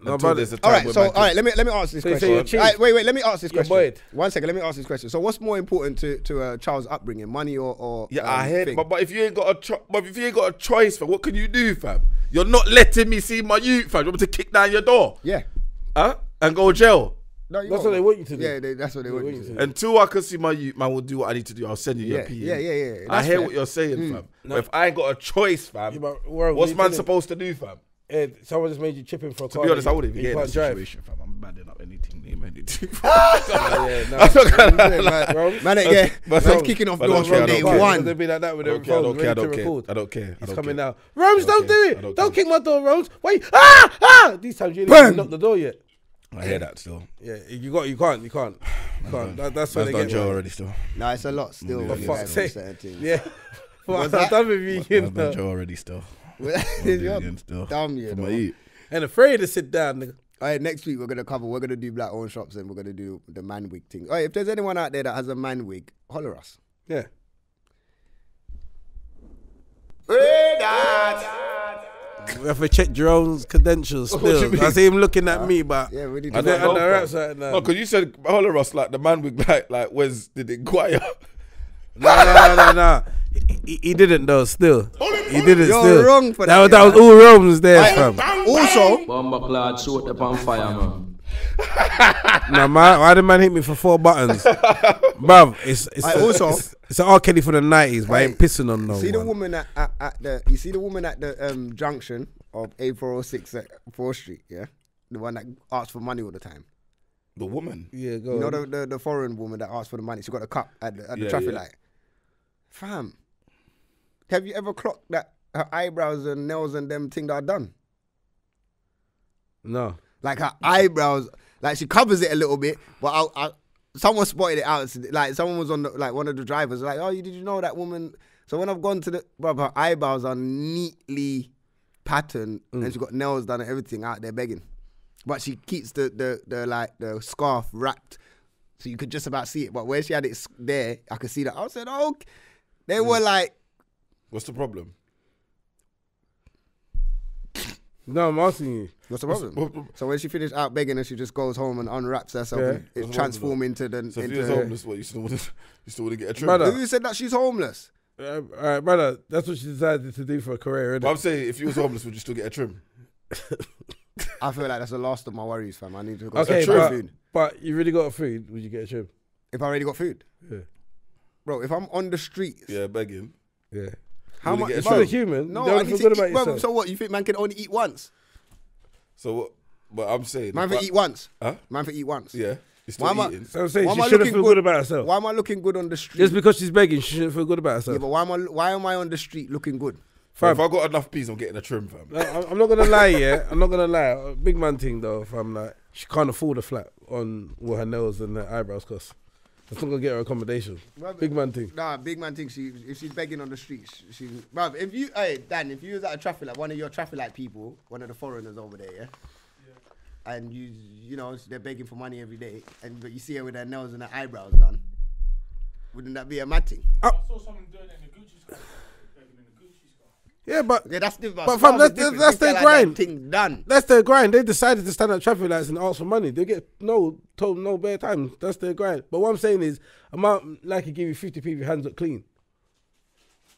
No, Until there's a time All right, so man all can- right, let me let me ask this So question. you're chief? All right, wait, wait, let me ask this You're question. buoyed. One second, let me ask this question. So, what's more important to to a child's upbringing, money or or Yeah, um, I heard, thing? but, but if you ain't got a cho- but if you ain't got a choice, fam, what can you do, fam? You're not letting me see my youth, fam. You want me to kick down your door, yeah, huh? And go to jail. no, That's won't. what they want you to do. Yeah, they, that's what they want you to do. to Until I can see my youth, man, will do what I need to do. I'll send you your Yeah, P. yeah, yeah, yeah. I hear fair. what you're saying, fam. But if I ain't got a choice, fam, Yeah, what's man supposed to do, fam? Ed, someone just made you chip in for a To car. be honest, that I wouldn't even you get in that can't drive. situation, fam. I'm badding up anything, name anything. Yeah, nah. I'm not gonna- Yeah, man, Bro. man, ain't get, But- man's kicking off but I doors don't care, from day don't one. They'd be like that with I their don't care, I phones don't care, I ready to don't care. record. I don't care. He's coming now. Rose, don't don't care. do I it. don't Don't kick my door, Rose. Wait. Ah, ah. These times you didn't Bang. even knock the door yet. I hear that still. Yeah, you got, you can't, you can't, you can't. That, that's what Man's they done get. jail man. already still. No, it's a lot still. For when you fuck's sake. do certain things. Yeah. Well, What's I'm that? done with you, you Man's done know. already still. You're dumb, you know. eat. And afraid to sit down, nigga. All right, next week we're gonna cover. We're gonna do black owned shops and we're gonna do the man wig thing. All right, if there's anyone out there that has a man wig, holler us. Yeah. We have to check Jerome's credentials still. mean? I see him looking at me, but Yeah, we need I don't know, right now. No, because you said holler us like the man with like like where's did it inquire? No, no, no, no, no. He, he didn't though. Still, he didn't. You're still. wrong for that. that, was, that was all Rome's there, fam. Also, Bomber clad shoot up on fire, man. No, man, why the man hit me for four buttons, bruv? It's it's, I a, also- it's, it's an R Kelly for the nineties, but I ain't pissing on no see the one. woman at, at, at the. You see the woman at the um, junction of A406 at 4th Street. Yeah, the one that asks for money all the time. the woman. Yeah, go. You know the, the the foreign woman that asks for the money. She got a cup at the, at the Yeah, traffic yeah. light. Fam, have you ever clocked that her eyebrows and nails and them thing that are done? no. Like her eyebrows, like she covers it a little bit, but I, I, someone spotted it out. Like someone was on the, like one of the drivers, like, oh, you did you know that woman? So when I've gone to the, bro, her eyebrows are neatly patterned, and mm. she got nails done and everything out there begging, but she keeps the the the like the scarf wrapped, so you could just about see it. But where she had it there, I could see that. I said, oh, they were like, What's the problem? No, I'm asking you. what's the problem? what- So when she finished out begging, and she just goes home and unwraps herself, Yeah. and What's it transforms into the. So if into you homeless, what you still want to you still want to get a trim? Brother. Who said that she's homeless? Uh, all right, brother. That's what she decided to do for a career, But innit? I'm saying if you was homeless, would you still get a trim? I feel like that's the last of my worries, fam. I need to go Okay, try but, food. but you really got a food? Would you get a trim? If I already got food, Yeah. Bro. If I'm on the streets, Yeah, begging. Yeah. how much? get a You're a human. No, you don't I need feel to good eat. about bro, yourself. so what? You think man can only eat once? So what? But I'm saying, Man for eat once. Huh? Man for eat once. Yeah, you're still Why am I- eating. So I'm saying Why she am I shouldn't looking feel good? good about herself. Why am I looking good on the street? Just because she's begging, she shouldn't feel good about herself. yeah, but why am I? Why am I on the street looking good? Fam, Fam. if I got enough peas, I'm getting a trim, fam. No, I'm I'm not gonna lie, yeah. I'm not gonna lie. A Big man thing though. If I'm like, she can't afford a flat on what her nails and her eyebrows cost. That's not gonna get her accommodation. Big man thing. Nah, big man thinks she if she's begging on the streets, she, she bruv, if you hey Dan, if you was at a traffic light, one of your traffic light people, one of the foreigners over there, yeah? And you you know, they're begging for money every day, and but you see her with her nails and her eyebrows done. Wouldn't that be a mad thing? I saw someone doing it in the Gucci store. Begging in the Gucci store. Yeah, but Yeah, that's different. But fam, that's- that's they're their like that grind. Thing done. that's their grind. They decided to stand at traffic lights and ask for money. They get no told no bare time. That's their grind. But what I'm saying is, I'm out like I give you 50 p if your hands look clean.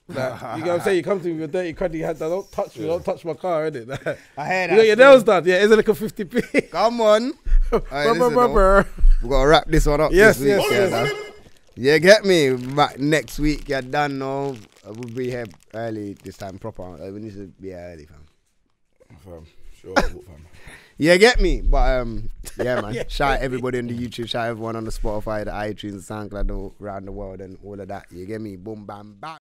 Like, you know what I'm saying? You come to me with your dirty, cruddy hands. Don't touch me. Don't touch my car, innit? Like, I heard you that. got your nails done. Yeah, is it like a 50p? Come on. Brr, listen, brr, though. brr. We gotta wrap this one up. Yes, this week, yes, yeah, yes. Now. Yeah, get me back next week. Yeah, done. No, we'll be here early this time. Proper. Uh, We need to be here early, fam. Fam, sure, fam. Yeah, get me. But um, yeah, man. shout out everybody on the YouTube. Shout out everyone on the Spotify, the iTunes, the SoundCloud, all around the world, and all of that. You get me? Boom, bam, bam.